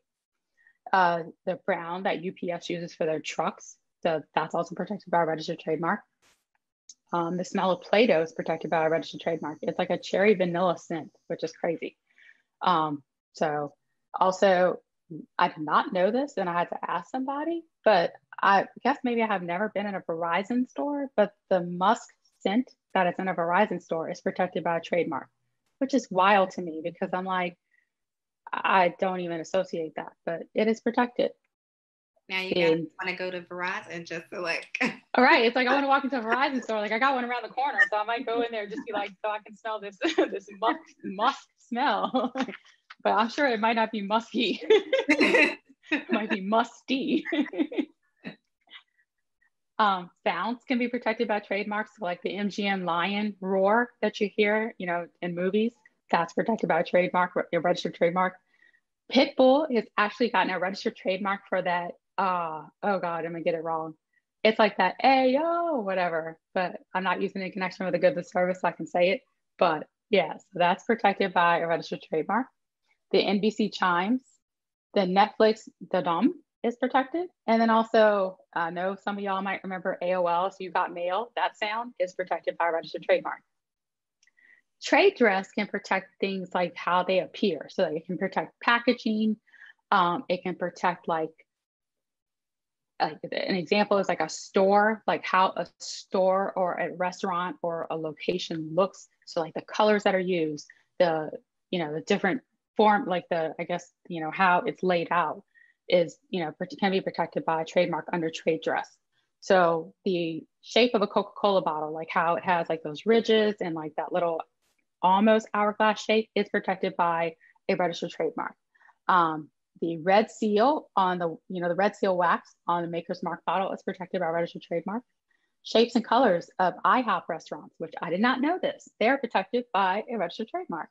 Uh, the brown that UPS uses for their trucks, so that's also protected by a registered trademark. Um, the smell of Play-Doh is protected by a registered trademark. It's like a cherry vanilla scent, which is crazy. Um, so also, I did not know this and I had to ask somebody, but I guess maybe I have never been in a Verizon store, but the musk scent that is in a Verizon store is protected by a trademark, which is wild to me because I'm like, I don't even associate that, but it is protected. Now you guys want to go to Verizon just to like. All right, it's like I want to walk into a Verizon store. Like I got one around the corner, so I might go in there just be like, so I can smell this this musk musk smell. But I'm sure it might not be musky. it might be musty. um, can be protected by trademarks, like the MGM lion roar that you hear, you know, in movies. That's protected by a trademark, a registered trademark. Pitbull has actually gotten a registered trademark for that uh, oh God, I'm gonna get it wrong. It's like that, hey, yo, whatever. But I'm not using it in connection with a good service, so I can say it. But yeah, so that's protected by a registered trademark. The NBC chimes, the Netflix the dom is protected. And then also, I know some of y'all might remember AOL, so you got mail, that sound is protected by a registered trademark. Trade dress can protect things like how they appear. So that it can protect packaging, um, it can protect like like an example is like a store, like how a store or a restaurant or a location looks. So like the colors that are used, the, you know, the different form, like the, I guess, you know, how it's laid out is, you know, can be protected by trademark under trade dress. So the shape of a Coca-Cola bottle, like how it has like those ridges and like that little almost hourglass shape is protected by a registered trademark. Um, the red seal on the, you know, the red seal wax on the Maker's Mark bottle is protected by a registered trademark. Shapes and colors of IHOP restaurants, which I did not know this, they're protected by a registered trademark.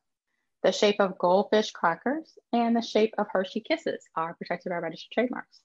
The shape of goldfish crackers and the shape of Hershey Kisses are protected by registered trademarks.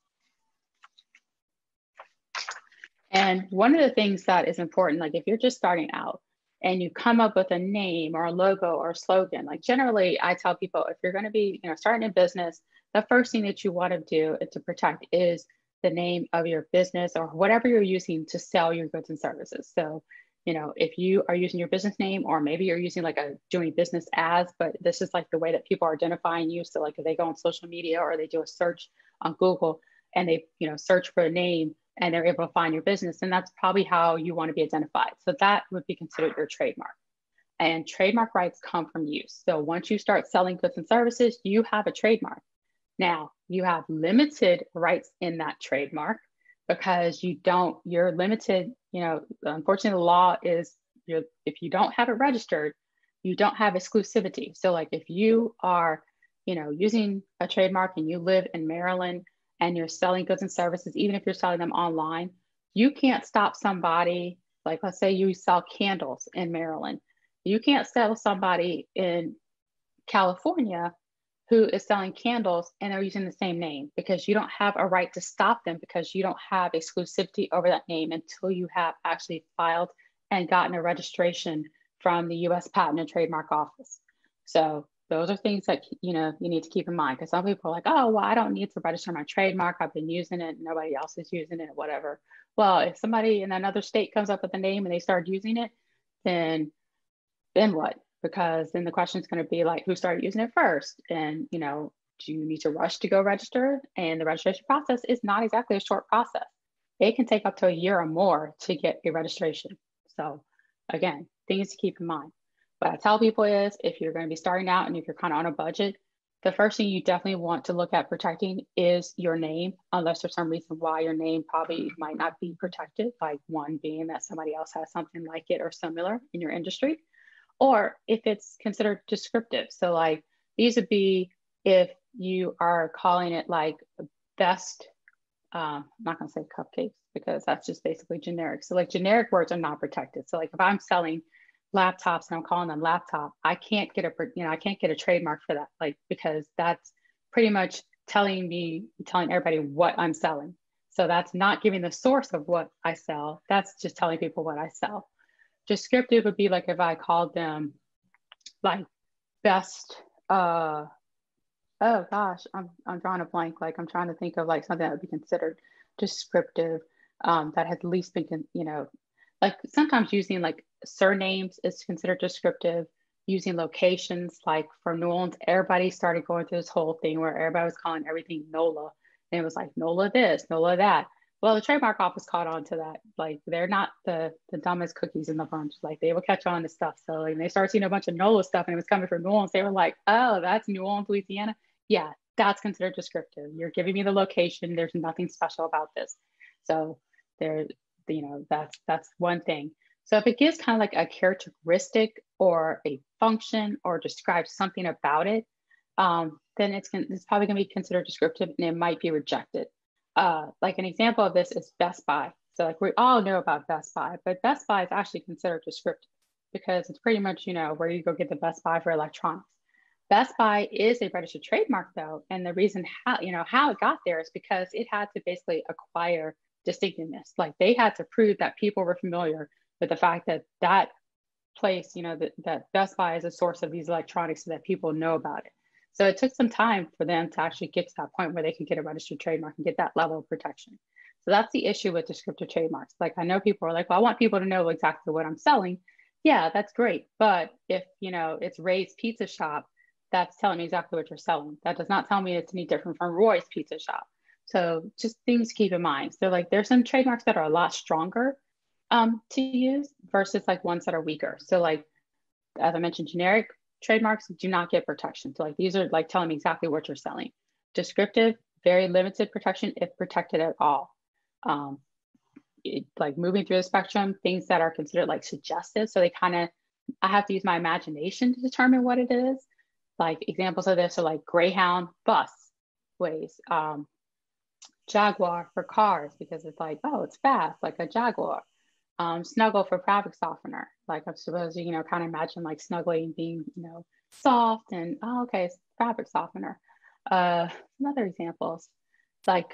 And one of the things that is important, like if you're just starting out and you come up with a name or a logo or a slogan, like generally I tell people if you're going to be, you know, starting a business, the first thing that you want to do to protect is the name of your business or whatever you're using to sell your goods and services. So, you know, if you are using your business name or maybe you're using like a doing business as, but this is like the way that people are identifying you. So like if they go on social media or they do a search on Google and they, you know, search for a name and they're able to find your business, and that's probably how you want to be identified. So that would be considered your trademark. And trademark rights come from use. So once you start selling goods and services, you have a trademark. Now, you have limited rights in that trademark because you don't, you're limited, you know, unfortunately, the law is you're, if you don't have it registered, you don't have exclusivity. So, like if you are, you know, using a trademark and you live in Maryland and you're selling goods and services, even if you're selling them online, you can't stop somebody, like let's say you sell candles in Maryland. You can't sell somebody in California who is selling candles and they're using the same name because you don't have a right to stop them because you don't have exclusivity over that name until you have actually filed and gotten a registration from the US Patent and Trademark Office. So those are things that you know you need to keep in mind because some people are like, oh well, I don't need to register my trademark. I've been using it, nobody else is using it, whatever. Well, if somebody in another state comes up with a name and they start using it, then then what? Because then the question is going to be like who started using it first? And you know do you need to rush to go register? And the registration process is not exactly a short process. It can take up to a year or more to get a registration. So again things to keep in mind. What i tell people is if you're going to be starting out and if you're kind of on a budget the first thing you definitely want to look at protecting is your name unless there's some reason why your name probably might not be protected like one being that somebody else has something like it or similar in your industry or if it's considered descriptive. So like these would be if you are calling it like best, uh, I'm not gonna say cupcakes because that's just basically generic. So like generic words are not protected. So like if I'm selling laptops and I'm calling them laptop, I can't get a you know I can't get a trademark for that like because that's pretty much telling me telling everybody what I'm selling. So that's not giving the source of what I sell. That's just telling people what I sell. Descriptive would be like if I called them like best uh oh gosh, I'm I'm drawing a blank. Like I'm trying to think of like something that would be considered descriptive um, that has least been, you know, like sometimes using like surnames is considered descriptive. Using locations, like for New Orleans, everybody started going through this whole thing where everybody was calling everything NOLA, and it was like NOLA this, NOLA that. Well, the trademark office caught on to that. Like they're not the the dumbest cookies in the bunch. Like they will catch on to stuff. So like, they started seeing a bunch of NOLA stuff and it was coming from New Orleans. They were like, oh, that's New Orleans, Louisiana. Yeah, that's considered descriptive. You're giving me the location. There's nothing special about this. So there, you know, that's that's one thing. So if it gives kind of like a characteristic or a function or describes something about it, um, then it's, it's probably going to be considered descriptive and it might be rejected. Uh, like an example of this is Best Buy. So like we all know about Best Buy, but Best Buy is actually considered descriptive because it's pretty much, you know, where you go get the Best Buy for electronics. Best Buy is a registered trademark though. And the reason how, you know, how it got there is because it had to basically acquire distinctiveness. Like they had to prove that people were familiar with the fact that that place, you know, that, that Best Buy is a source of these electronics so that people know about it. So it took some time for them to actually get to that point where they could get a registered trademark and get that level of protection. So that's the issue with descriptive trademarks. Like I know people are like, well, I want people to know exactly what I'm selling. Yeah, that's great. But if, you know, it's Ray's Pizza Shop, that's telling me exactly what you're selling. That does not tell me it's any different from Roy's Pizza Shop. So just things to keep in mind. So like there's some trademarks that are a lot stronger um, to use versus like ones that are weaker. So like, as I mentioned, generic trademarks do not get protection. So like these are like telling me exactly what you're selling. Descriptive, very limited protection if protected at all. Um, it, like moving through the spectrum, things that are considered like suggestive. So they kind of, I have to use my imagination to determine what it is. Like examples of this are like Greyhound bus ways, um, Jaguar for cars because it's like, oh, it's fast, like a Jaguar. Um, snuggle for fabric softener. Like I'm supposed to, you know, kind of imagine like snuggling being, you know, soft and oh, okay, fabric softener. Uh, some other examples, like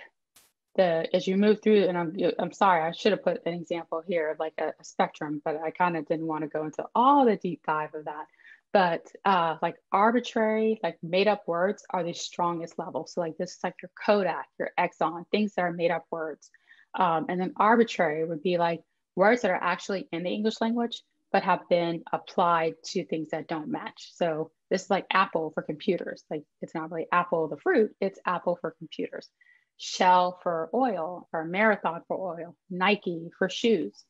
the as you move through, and I'm I'm sorry, I should have put an example here of like a, a spectrum, but I kind of didn't want to go into all the deep dive of that but uh, like arbitrary, like made up words are the strongest level. So like this is like your Kodak, your Exxon, things that are made up words. Um, and then arbitrary would be like words that are actually in the English language, but have been applied to things that don't match. So this is like Apple for computers. Like it's not really Apple the fruit, it's Apple for computers. Shell for oil, or Marathon for oil, Nike for shoes.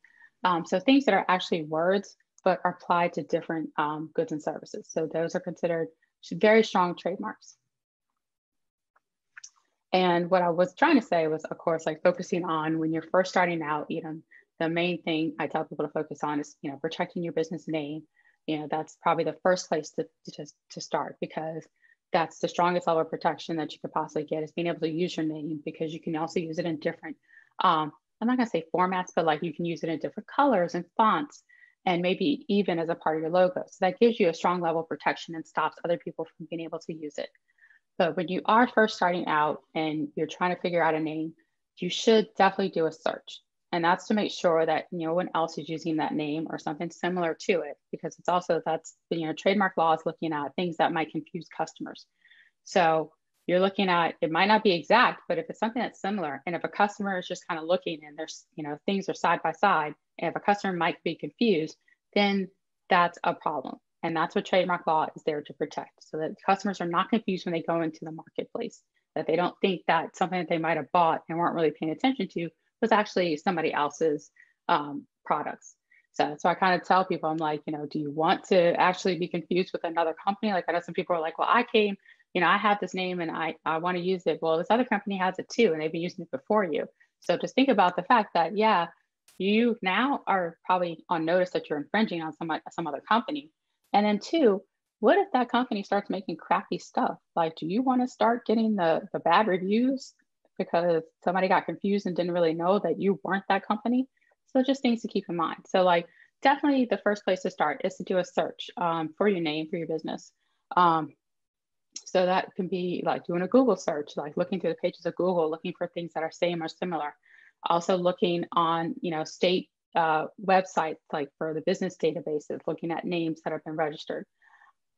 Um, so things that are actually words but are applied to different um, goods and services. So those are considered very strong trademarks. And what I was trying to say was, of course, like focusing on when you're first starting out, you know, the main thing I tell people to focus on is, you know, protecting your business name. You know, that's probably the first place to, to, to start because that's the strongest level of protection that you could possibly get is being able to use your name because you can also use it in different, um, I'm not gonna say formats, but like you can use it in different colors and fonts and maybe even as a part of your logo. So that gives you a strong level of protection and stops other people from being able to use it. But when you are first starting out and you're trying to figure out a name, you should definitely do a search. And that's to make sure that no one else is using that name or something similar to it, because it's also that's you know trademark law is looking at things that might confuse customers. So you're looking at it might not be exact, but if it's something that's similar, and if a customer is just kind of looking and there's you know things are side by side, and if a customer might be confused, then that's a problem. And that's what trademark law is there to protect so that customers are not confused when they go into the marketplace, that they don't think that something that they might have bought and weren't really paying attention to was actually somebody else's um, products. So, so I kind of tell people, I'm like, you know, do you want to actually be confused with another company? Like I know some people are like, well, I came, you know, I have this name and I, I want to use it. Well, this other company has it too, and they've been using it before you. So just think about the fact that, yeah, you now are probably on notice that you're infringing on some, some other company. And then two, what if that company starts making crappy stuff? Like, do you want to start getting the, the bad reviews because somebody got confused and didn't really know that you weren't that company? So just things to keep in mind. So like definitely the first place to start is to do a search um, for your name for your business. Um, so that can be like doing a Google search, like looking through the pages of Google, looking for things that are same or similar. Also looking on, you know, state uh, websites, like for the business databases, looking at names that have been registered.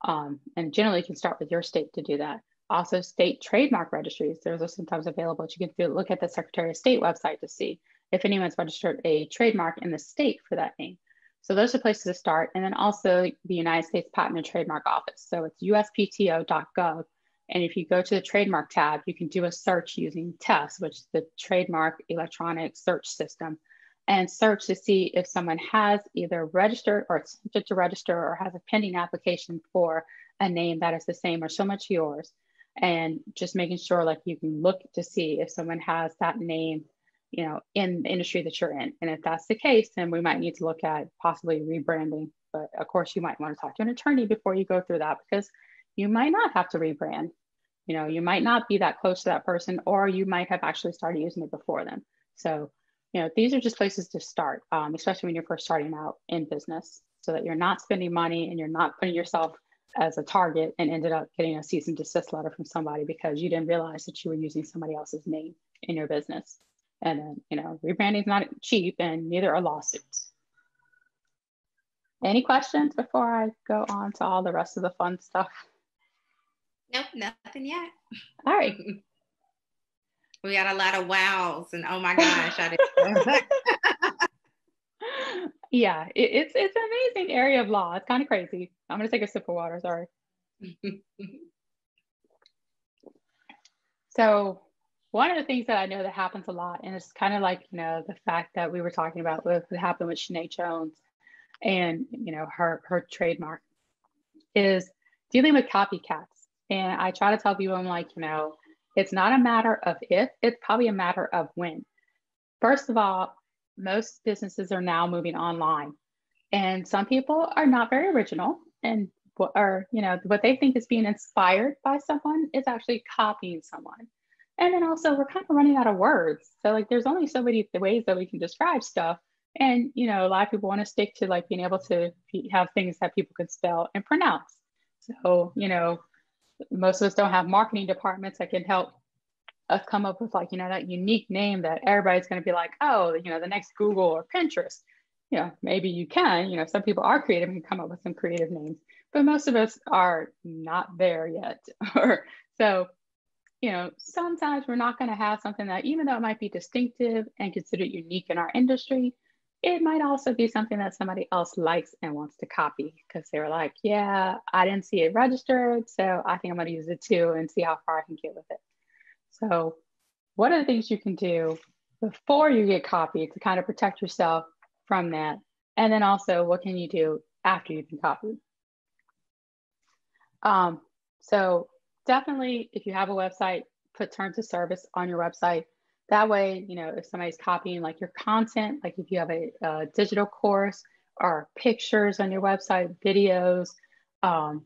Um, and generally you can start with your state to do that. Also state trademark registries, those are sometimes available. You can look at the Secretary of State website to see if anyone's registered a trademark in the state for that name. So those are places to start. And then also the United States Patent and Trademark Office. So it's uspto.gov. And if you go to the trademark tab, you can do a search using TESS, which is the trademark electronic search system, and search to see if someone has either registered or attempted to register or has a pending application for a name that is the same or so much yours. And just making sure like you can look to see if someone has that name you know, in the industry that you're in. And if that's the case, then we might need to look at possibly rebranding. But of course, you might want to talk to an attorney before you go through that because you might not have to rebrand. You know, you might not be that close to that person, or you might have actually started using it before them. So, you know, these are just places to start, um, especially when you're first starting out in business, so that you're not spending money and you're not putting yourself as a target and ended up getting a cease and desist letter from somebody because you didn't realize that you were using somebody else's name in your business. And then, you know, rebranding is not cheap and neither are lawsuits. Any questions before I go on to all the rest of the fun stuff? Nope, nothing yet. All right. We got a lot of wows and oh my gosh. I yeah, it, it's it's an amazing area of law. It's kind of crazy. I'm gonna take a sip of water, sorry. so one of the things that I know that happens a lot, and it's kind of like, you know, the fact that we were talking about with what happened with Sinead Jones and, you know, her her trademark is dealing with copycats. And I try to tell people, I'm like, you know, it's not a matter of if, it's probably a matter of when. First of all, most businesses are now moving online. And some people are not very original and or you know what they think is being inspired by someone is actually copying someone and then also we're kind of running out of words. So like there's only so many ways that we can describe stuff. And you know, a lot of people want to stick to like being able to have things that people can spell and pronounce. So, you know, most of us don't have marketing departments that can help us come up with like, you know, that unique name that everybody's going to be like, oh, you know, the next Google or Pinterest. You know, maybe you can, you know, some people are creative and come up with some creative names, but most of us are not there yet. or so you know, sometimes we're not going to have something that, even though it might be distinctive and considered unique in our industry, it might also be something that somebody else likes and wants to copy because they're like, yeah, I didn't see it registered. So I think I'm going to use it too and see how far I can get with it. So, what are the things you can do before you get copied to kind of protect yourself from that? And then also, what can you do after you've been copied? Um, so, definitely if you have a website, put terms of service on your website. That way, you know, if somebody's copying like your content, like if you have a, a digital course or pictures on your website, videos, um,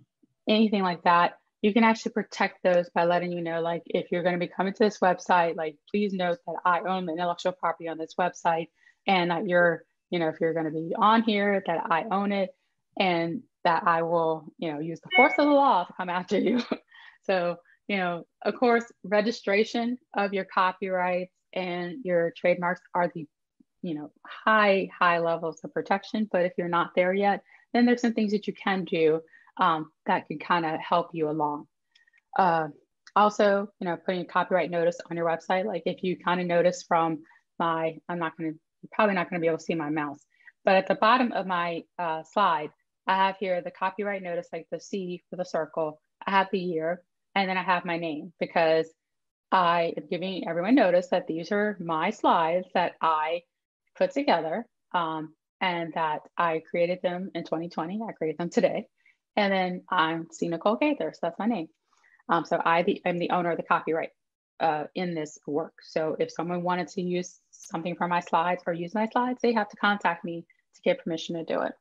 anything like that, you can actually protect those by letting you know, like if you're going to be coming to this website, like please note that I own the intellectual property on this website and that you're, you know, if you're going to be on here, that I own it and that I will, you know, use the force of the law to come after you. So, you know, of course, registration of your copyrights and your trademarks are the, you know, high, high levels of protection. But if you're not there yet, then there's some things that you can do um, that can kind of help you along. Uh, also, you know, putting a copyright notice on your website. Like if you kind of notice from my, I'm not going to, probably not going to be able to see my mouse, but at the bottom of my uh, slide, I have here the copyright notice, like the C for the circle. I have the year, and then I have my name because I am giving everyone notice that these are my slides that I put together um, and that I created them in 2020. I created them today. And then I'm C. Nicole Gaither, so that's my name. Um, so I the, I'm the owner of the copyright uh, in this work. So if someone wanted to use something from my slides or use my slides, they have to contact me to get permission to do it.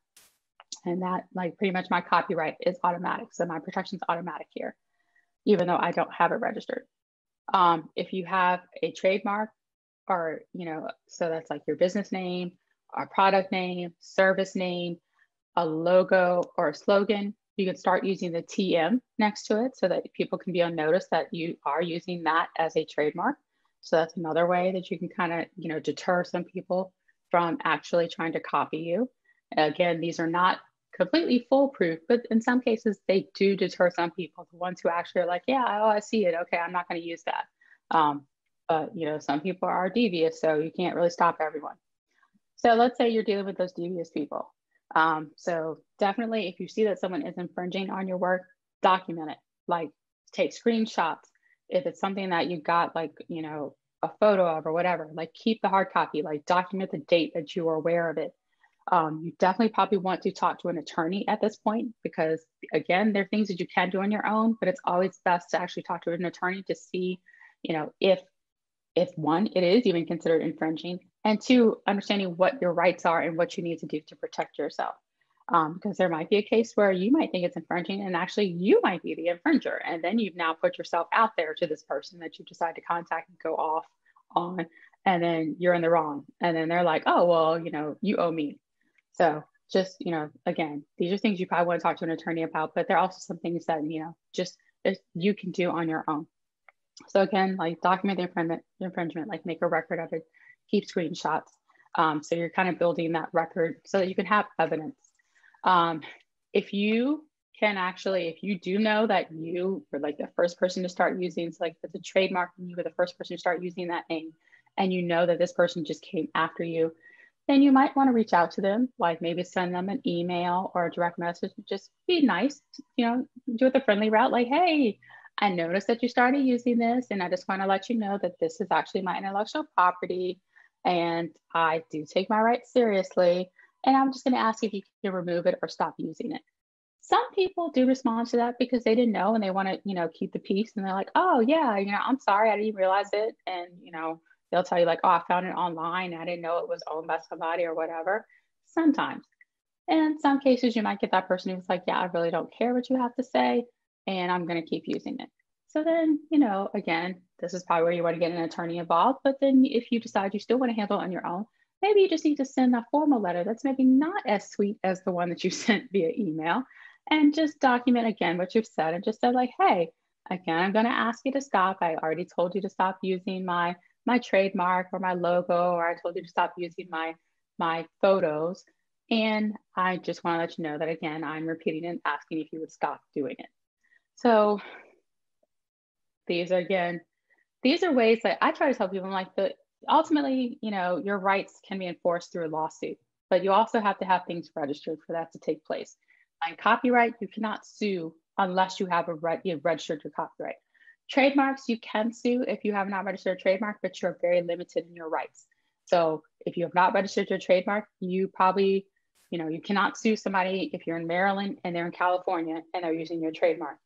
And that like pretty much my copyright is automatic. So my protection is automatic here even though I don't have it registered. Um, if you have a trademark or, you know, so that's like your business name a product name, service name, a logo, or a slogan. You can start using the TM next to it so that people can be on notice that you are using that as a trademark. So that's another way that you can kind of, you know, deter some people from actually trying to copy you. Again, these are not completely foolproof, but in some cases they do deter some people. The ones who actually are like, yeah, oh, I see it. Okay, I'm not going to use that. Um, but you know, some people are devious, so you can't really stop everyone. So let's say you're dealing with those devious people. Um, so definitely, if you see that someone is infringing on your work, document it. Like take screenshots. If it's something that you got, like you know, a photo of or whatever, like keep the hard copy. Like document the date that you are aware of it. Um, you definitely probably want to talk to an attorney at this point because again, there are things that you can do on your own, but it's always best to actually talk to an attorney to see, you know, if if one, it is even considered infringing, and two, understanding what your rights are and what you need to do to protect yourself. Um, because there might be a case where you might think it's infringing and actually you might be the infringer. And then you've now put yourself out there to this person that you decide to contact and go off on, and then you're in the wrong. And then they're like, oh, well, you know, you owe me. So just, you know, again, these are things you probably want to talk to an attorney about, but there are also some things that, you know, just you can do on your own. So again, like document the infringement, infringement, like make a record of it, keep screenshots. Um, so you're kind of building that record so that you can have evidence. Um, if you can actually, if you do know that you were like the first person to start using, so like it's a trademark and you were the first person to start using that name, and you know that this person just came after you, then you might want to reach out to them, like maybe send them an email or a direct message. Just be nice, you know, do it the friendly route, like, hey, I noticed that you started using this, and I just want to let you know that this is actually my intellectual property, and I do take my rights seriously. And I'm just going to ask if you can remove it or stop using it. Some people do respond to that because they didn't know and they want to, you know, keep the peace, and they're like, oh yeah, you know, I'm sorry, I didn't realize it, and you know, they'll tell you like, oh, I found it online, I didn't know it was owned by somebody or whatever. Sometimes. And in some cases, you might get that person who's like, yeah, I really don't care what you have to say and I'm going to keep using it. So then, you know, again, this is probably where you want to get an attorney involved. But then if you decide you still want to handle it on your own, maybe you just need to send a formal letter that's maybe not as sweet as the one that you sent via email and just document again what you've said and just say like, hey, again, I'm going to ask you to stop. I already told you to stop using my my trademark or my logo, or I told you to stop using my my photos. And I just want to let you know that again, I'm repeating and asking if you would stop doing it. So these are again, these are ways that I try to tell people. I'm like, the ultimately, you know, your rights can be enforced through a lawsuit, but you also have to have things registered for that to take place. On copyright, you cannot sue unless you have a re- you've registered your copyright. Trademarks, you can sue if you have not registered a trademark, but you're very limited in your rights. So if you have not registered your trademark, you probably, you know, you cannot sue somebody if you're in Maryland and they're in California and they're using your trademark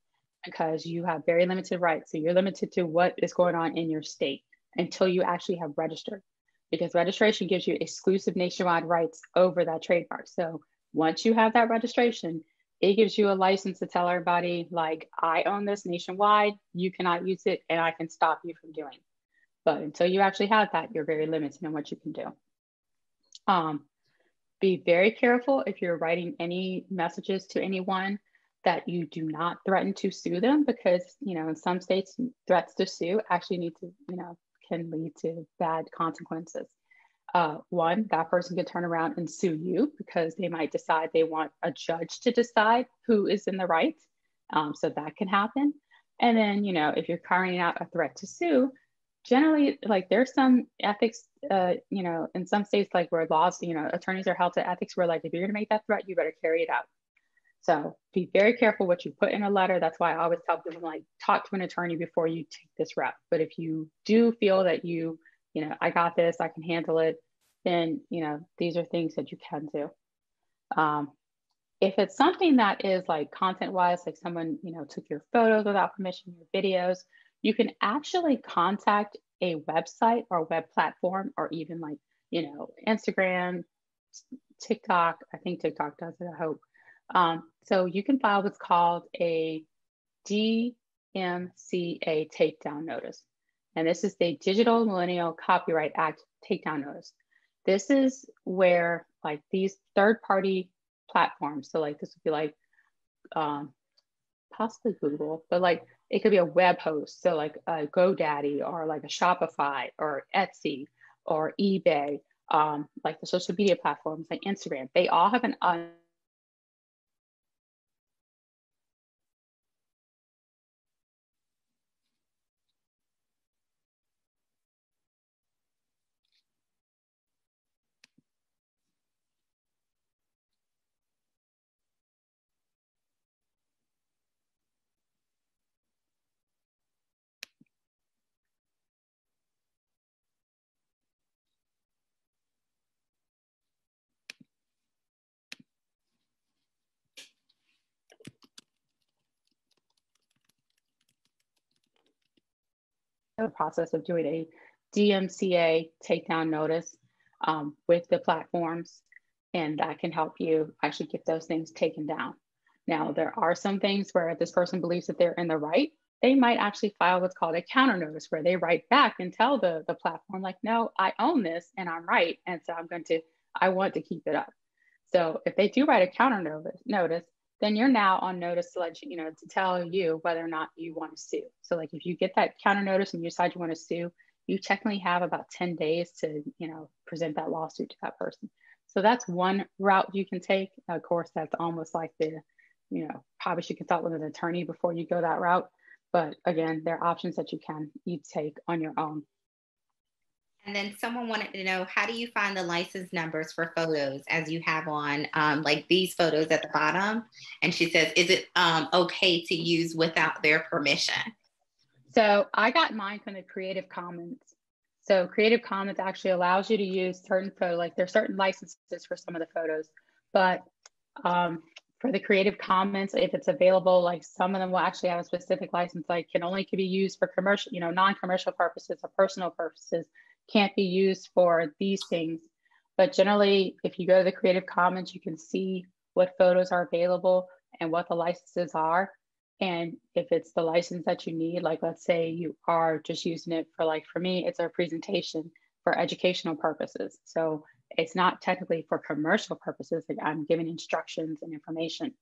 because you have very limited rights. So you're limited to what is going on in your state until you actually have registered because registration gives you exclusive nationwide rights over that trademark. So once you have that registration, it gives you a license to tell everybody like I own this nationwide, you cannot use it and I can stop you from doing. But until you actually have that, you're very limited in what you can do. Um, be very careful if you're writing any messages to anyone that you do not threaten to sue them because you know in some states threats to sue actually need to you know can lead to bad consequences. Uh, one that person can turn around and sue you because they might decide they want a judge to decide who is in the right. Um, so that can happen. And then you know if you're carrying out a threat to sue generally like there's some ethics uh, you know in some states like where laws you know attorneys are held to ethics where like if you're going to make that threat you better carry it out so be very careful what you put in a letter. That's why I always tell people like talk to an attorney before you take this rep. But if you do feel that you, you know, I got this, I can handle it, then you know these are things that you can do. Um, if it's something that is like content wise, like someone you know took your photos without permission, your videos, you can actually contact a website or web platform or even like you know Instagram, TikTok. I think TikTok does it. I hope um, so you can file what's called a DMCA takedown notice. And this is the Digital Millennial Copyright Act takedown notice. this is where like these third party platforms, so like this would be like um, possibly Google, but like it could be a web host. So like a GoDaddy or like a Shopify or Etsy or eBay, um, like the social media platforms like Instagram, they all have an the process of doing a DMCA takedown notice um, with the platforms, and that can help you actually get those things taken down. Now, there are some things where if this person believes that they're in the right. They might actually file what's called a counter notice, where they write back and tell the, the platform, like, no, I own this and I'm right. And so I'm going to, I want to keep it up. So if they do write a counter notice, notice then you're now on notice to let you, you know, to tell you whether or not you want to sue. So like if you get that counter notice and you decide you want to sue, you technically have about 10 days to, you know, present that lawsuit to that person. So that's one route you can take. Of course, that's almost like the, you know, probably should consult with an attorney before you go that route. But again, there are options that you can you take on your own. And then someone wanted to know how do you find the license numbers for photos as you have on um, like these photos at the bottom? And she says, is it um, okay to use without their permission? So I got mine from the Creative Commons. So Creative Commons actually allows you to use certain photo, like there's certain licenses for some of the photos, but um, for the Creative Commons, if it's available, like some of them will actually have a specific license, like can only can be used for commercial, you know, non-commercial purposes or personal purposes can't be used for these things. But generally, if you go to the Creative Commons, you can see what photos are available and what the licenses are. And if it's the license that you need, like let's say you are just using it for like, for me, it's a presentation for educational purposes. So it's not technically for commercial purposes. Like I'm giving instructions and information.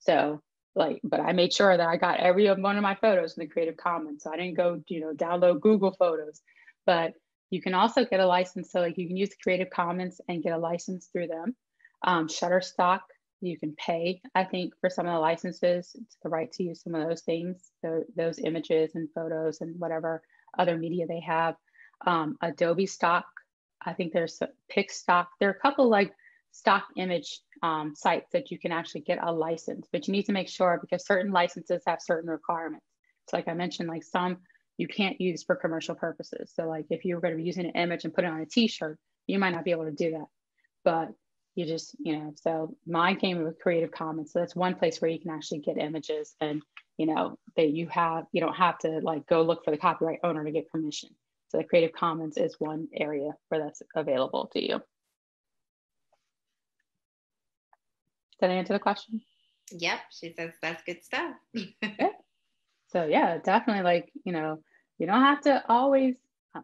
So like, but I made sure that I got every one of my photos in the Creative Commons. So I didn't go, you know, download Google Photos, but you can also get a license. So like you can use Creative Commons and get a license through them. Um, Shutterstock, you can pay, I think, for some of the licenses. It's the right to use some of those things, those images and photos and whatever other media they have. Um, Adobe Stock, I think there's PicStock. There are a couple like stock image um, sites that you can actually get a license, but you need to make sure because certain licenses have certain requirements. So like I mentioned, like some you can't use for commercial purposes. So like if you were going to be using an image and put it on a t-shirt, you might not be able to do that. But you just, you know, so mine came with Creative Commons. So that's one place where you can actually get images and, you know, that you have, you don't have to like go look for the copyright owner to get permission. So the Creative Commons is one area where that's available to you. Did I answer the question? Yep, she says that's good stuff. So yeah, definitely like, you know, you don't have to always, uh,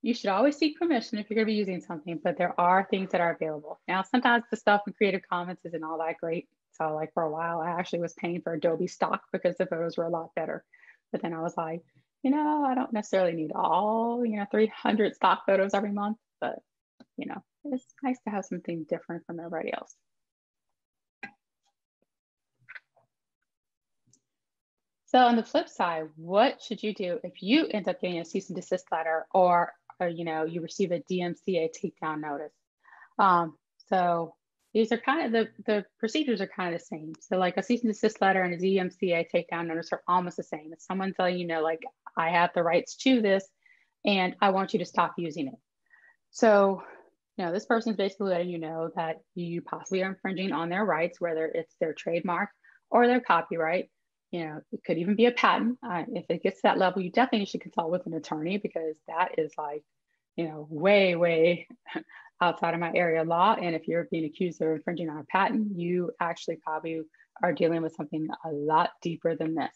you should always seek permission if you're going to be using something, but there are things that are available. Now, sometimes the stuff in Creative Commons isn't all that great. So like for a while, I actually was paying for Adobe stock because the photos were a lot better. But then I was like, you know, I don't necessarily need all, you know, 300 stock photos every month, but you know, it's nice to have something different from everybody else. So on the flip side, what should you do if you end up getting a cease and desist letter or, or you know, you receive a DMCA takedown notice? Um, so these are kind of the, the procedures are kind of the same. So like a cease and desist letter and a DMCA takedown notice are almost the same. It's someone telling you know, like I have the rights to this and I want you to stop using it. So, you know, this person is basically letting you know that you possibly are infringing on their rights, whether it's their trademark or their copyright you know, it could even be a patent. Uh, if it gets to that level, you definitely should consult with an attorney because that is like, you know, way, way outside of my area of law. And if you're being accused of infringing on a patent, you actually probably are dealing with something a lot deeper than this.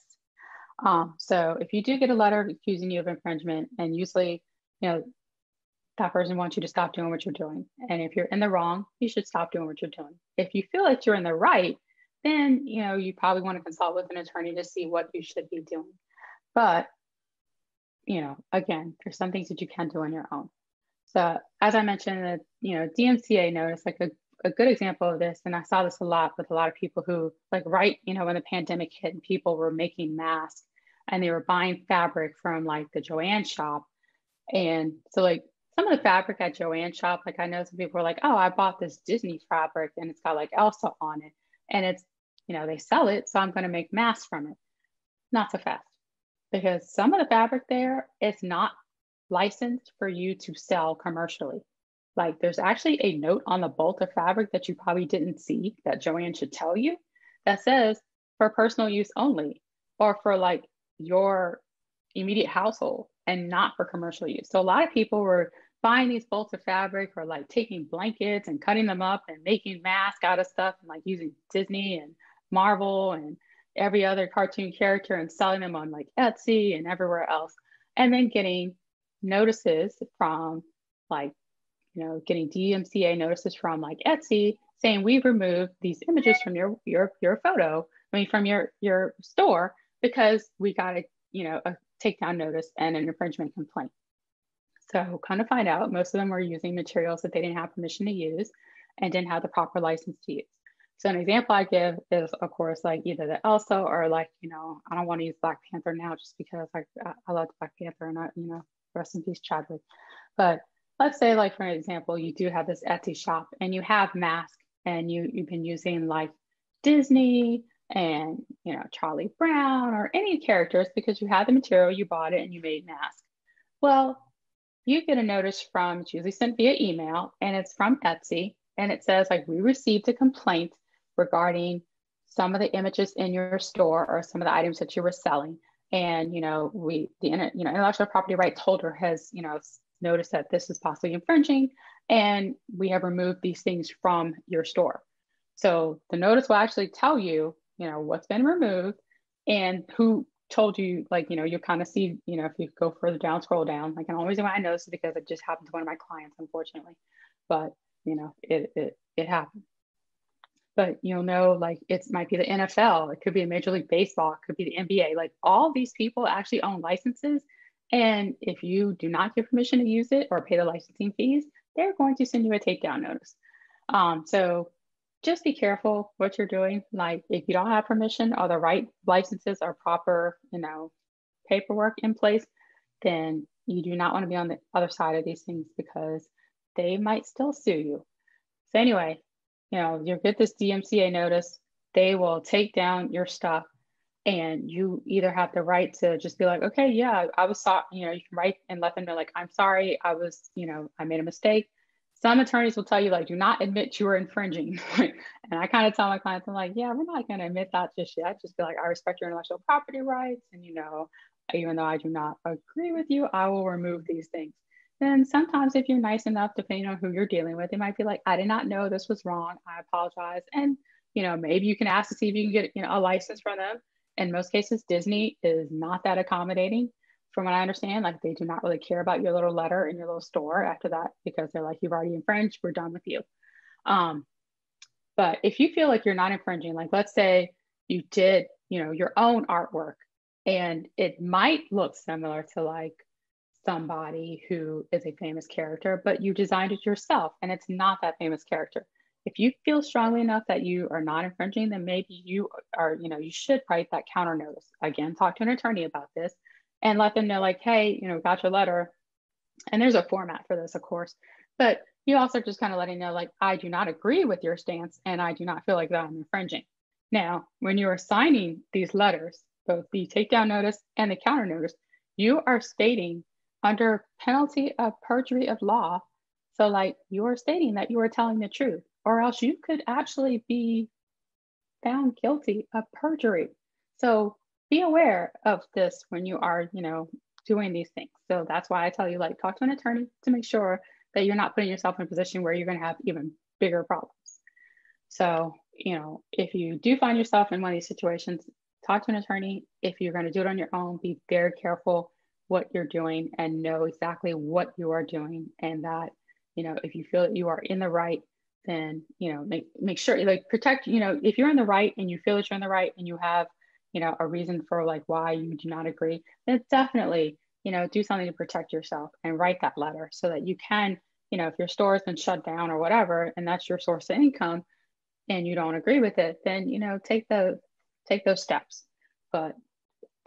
Um, so if you do get a letter accusing you of infringement, and usually, you know, that person wants you to stop doing what you're doing. And if you're in the wrong, you should stop doing what you're doing. If you feel like you're in the right, then you know you probably want to consult with an attorney to see what you should be doing. But you know, again, there's some things that you can do on your own. So as I mentioned, the you know DMCA notice, like a, a good example of this, and I saw this a lot with a lot of people who like right, you know, when the pandemic hit and people were making masks and they were buying fabric from like the Joann shop. And so like some of the fabric at Joann shop, like I know some people were like, oh, I bought this Disney fabric and it's got like Elsa on it. And it's, you know, they sell it, so I'm going to make masks from it. Not so fast because some of the fabric there is not licensed for you to sell commercially. Like there's actually a note on the bolt of fabric that you probably didn't see that Joann should tell you that says for personal use only or for like your immediate household and not for commercial use. So a lot of people were buying these bolts of fabric or like taking blankets and cutting them up and making masks out of stuff and like using Disney and Marvel and every other cartoon character and selling them on like Etsy and everywhere else. And then getting notices from like, you know, getting DMCA notices from like Etsy saying we've removed these images from your your your photo, I mean from your your store because we got a, you know, uh, a takedown notice and an infringement complaint. So kind of find out, most of them were using materials that they didn't have permission to use and didn't have the proper license to use. So an example I give is, of course, like either the Elsa or like, you know, I don't want to use Black Panther now just because I, I love Black Panther and I, you know, rest in peace, Chadwick. But let's say like, for example, you do have this Etsy shop and you have masks and you, you've been using like Disney and, you know, Charlie Brown or any characters because you had the material, you bought it and you made masks. Well, you get a notice from, it's usually sent via email and it's from Etsy and it says like, we received a complaint regarding some of the images in your store or some of the items that you were selling. And, you know, we, the, you know, intellectual property rights holder has, you know, noticed that this is possibly infringing and we have removed these things from your store. So the notice will actually tell you, you know, what's been removed and who told you, like, you know, you kind of see, you know, if you go further down, scroll down, like, and the only reason why I know this is because it just happened to one of my clients, unfortunately. But, you know, it, it, it happened but you'll know like it might be the NFL, it could be a Major League Baseball, it could be the NBA. Like all these people actually own licenses. And if you do not give permission to use it or pay the licensing fees, they're going to send you a takedown notice. Um, so just be careful what you're doing. Like if you don't have permission or the right licenses or proper, you know, paperwork in place, then you do not want to be on the other side of these things because they might still sue you. So anyway, you know, you get this DMCA notice, they will take down your stuff and you either have the right to just be like, okay, yeah, I was sorry, you know, you can write and let them know like, I'm sorry, I was, you know, I made a mistake. Some attorneys will tell you like, do not admit you were infringing. and I kind of tell my clients, I'm like, yeah, we're not going to admit that just yet. Just be like, I respect your intellectual property rights. And, you know, even though I do not agree with you, I will remove these things then sometimes if you're nice enough, depending on who you're dealing with, they might be like, I did not know this was wrong. I apologize. And, you know, maybe you can ask to see if you can get, you know, a license from them. In most cases, Disney is not that accommodating from what I understand. Like they do not really care about your little letter in your little store after that because they're like, you've already infringed, we're done with you. Um, but if you feel like you're not infringing, like let's say you did, you know, your own artwork and it might look similar to like somebody who is a famous character, but you designed it yourself and it's not that famous character. If you feel strongly enough that you are not infringing, then maybe you are, you know, you should write that counter notice. Again, talk to an attorney about this and let them know, like, hey, you know, got your letter. And there's a format for this, of course. But you also just kind of letting know, like, I do not agree with your stance and I do not feel like that I'm infringing. Now, when you are signing these letters, both the takedown notice and the counter notice, you are stating under penalty of perjury of law. So, like you are stating that you are telling the truth, or else you could actually be found guilty of perjury. So, be aware of this when you are, you know, doing these things. So, that's why I tell you, like, talk to an attorney to make sure that you're not putting yourself in a position where you're going to have even bigger problems. So, you know, if you do find yourself in one of these situations, talk to an attorney. If you're going to do it on your own, be very careful what you're doing and know exactly what you are doing and that you know if you feel that you are in the right then you know make make sure like protect you know if you're in the right and you feel that you're in the right and you have you know a reason for like why you do not agree then definitely you know do something to protect yourself and write that letter so that you can you know if your store has been shut down or whatever and that's your source of income and you don't agree with it then you know take the take those steps. But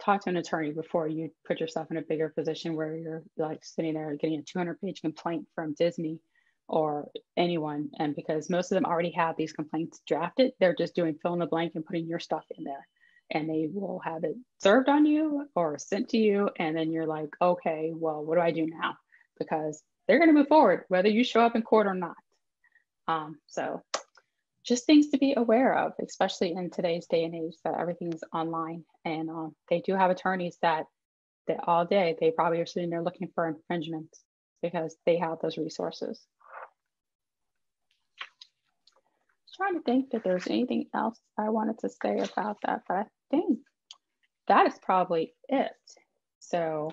talk to an attorney before you put yourself in a bigger position where you're like sitting there getting a 200 page complaint from disney or anyone. And because most of them already have these complaints drafted they're just doing fill in the blank and putting your stuff in there. And they will have it served on you or sent to you. And then you're like okay well what do i do now? Because they're going to move forward whether you show up in court or not. Um, so just things to be aware of especially in today's day and age that everything is online and um, they do have attorneys that that all day they probably are sitting there looking for infringements because they have those resources trying to think that there's anything else I wanted to say about that, but I think that is probably it. So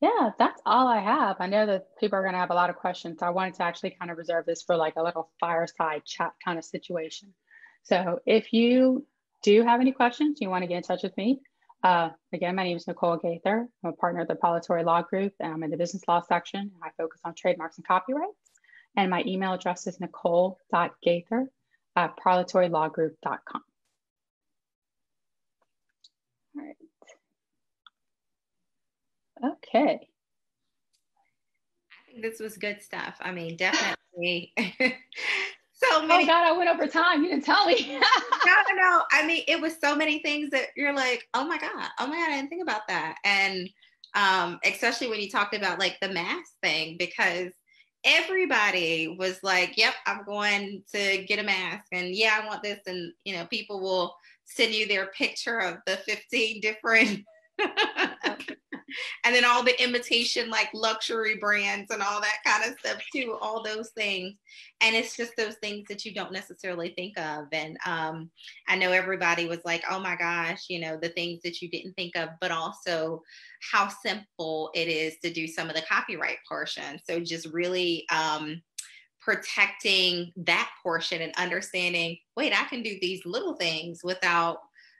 yeah, that's all I have. I know that people are going to have a lot of questions. So I wanted to actually kind of reserve this for like a little fireside chat kind of situation. So if you do have any questions, you want to get in touch with me. Uh, again, my name is Nicole Gaither. I'm a partner of the Parlatore Law Group, and I'm in the business law section. I focus on trademarks and copyrights. And my email address is nicole.gaither at parlatorelawgroup.com. All right. Okay. I think this was good stuff. I mean, definitely. so many. Oh God, I went over time. You didn't tell me. no, no, no. I mean, it was so many things that you're like, oh my God, oh my God, I didn't think about that. And um, especially when you talked about like the mask thing, because everybody was like, yep, I'm going to get a mask. And yeah, I want this. And, you know, people will send you their picture of the 15 different. and then all the imitation like luxury brands and all that kind of stuff too all those things and it's just those things that you don't necessarily think of and um, i know everybody was like oh my gosh you know the things that you didn't think of but also how simple it is to do some of the copyright portion. So just really um, protecting that portion and understanding, wait, I can do these little things without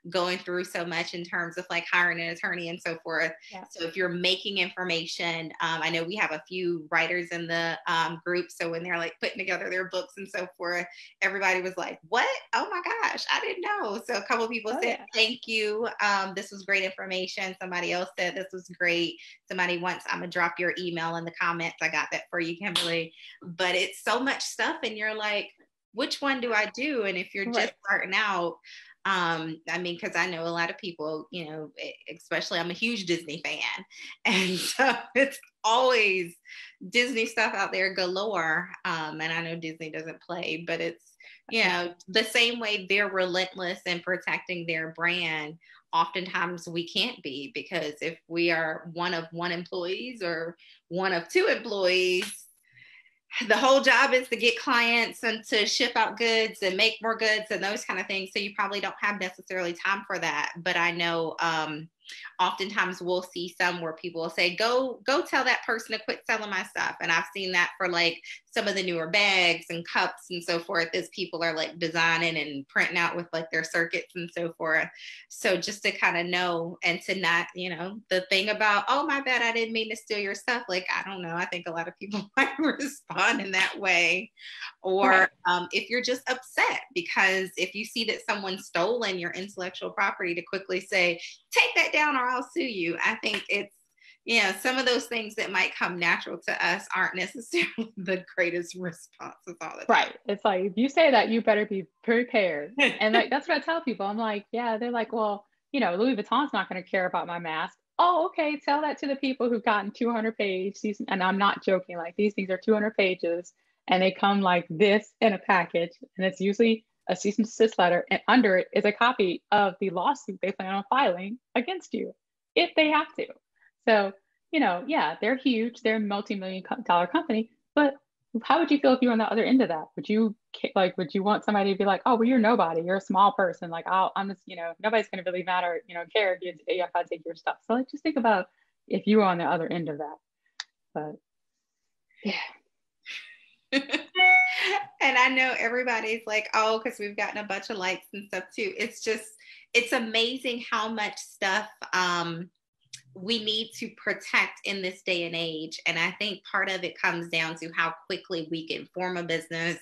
going through so much in terms of like hiring an attorney and so forth. Yeah. So if you're making information, um, I know we have a few writers in the um, group. So when they're like putting together their books and so forth, everybody was like, "What? Oh my gosh, I didn't know." So a couple people oh, said, yeah. "Thank you. Um, this was great information." Somebody else said, "This was great." Somebody wants, I'm gonna drop your email in the comments. I got that for you, Kimberly. But it's so much stuff, and you're like, which one do I do? And if you're right. just starting out, um i mean because i know a lot of people you know especially i'm a huge disney fan and so it's always disney stuff out there galore um and i know disney doesn't play but it's you know the same way they're relentless in protecting their brand oftentimes we can't be because if we are one of one employees or one of two employees the whole job is to get clients and to ship out goods and make more goods and those kind of things. So you probably don't have necessarily time for that. But I know um, oftentimes we'll see some where people will say go go tell that person to quit selling my stuff. And i've seen that for like some of the newer bags and cups and so forth as people are like designing and printing out with like their circuits and so forth. So just to kind of know and to not you know the thing about oh my bad i didn't mean to steal your stuff like i don't know. I think a lot of people might respond in that way. Or um, if you're just upset because if you see that someone stolen your intellectual property to quickly say take that down or I'll sue you. I think it's, you know, some of those things that might come natural to us aren't necessarily the greatest responses all the time. Right. It's like, if you say that, you better be prepared. and like, that's what I tell people. I'm like, yeah, they're like, well, you know, Louis Vuitton's not going to care about my mask. Oh, okay. Tell that to the people who've gotten 200 pages. And I'm not joking. Like these things are 200 pages and they come like this in a package. And it's usually a cease and desist letter, and under it is a copy of the lawsuit they plan on filing against you if they have to. So, you know, yeah, they're huge, they're a multi million dollar company, but how would you feel if you were on the other end of that? Would you like, would you want somebody to be like, oh, well, you're nobody, you're a small person, like, I'll, I'm just, you know, nobody's going to really matter, you know, care if you, if I take your stuff. So, like, just think about, if you were on the other end of that. But yeah. and I know everybody's like, oh, because we've gotten a bunch of likes and stuff too. It's just, it's amazing how much stuff um, we need to protect in this day and age. And I think part of it comes down to how quickly we can form a business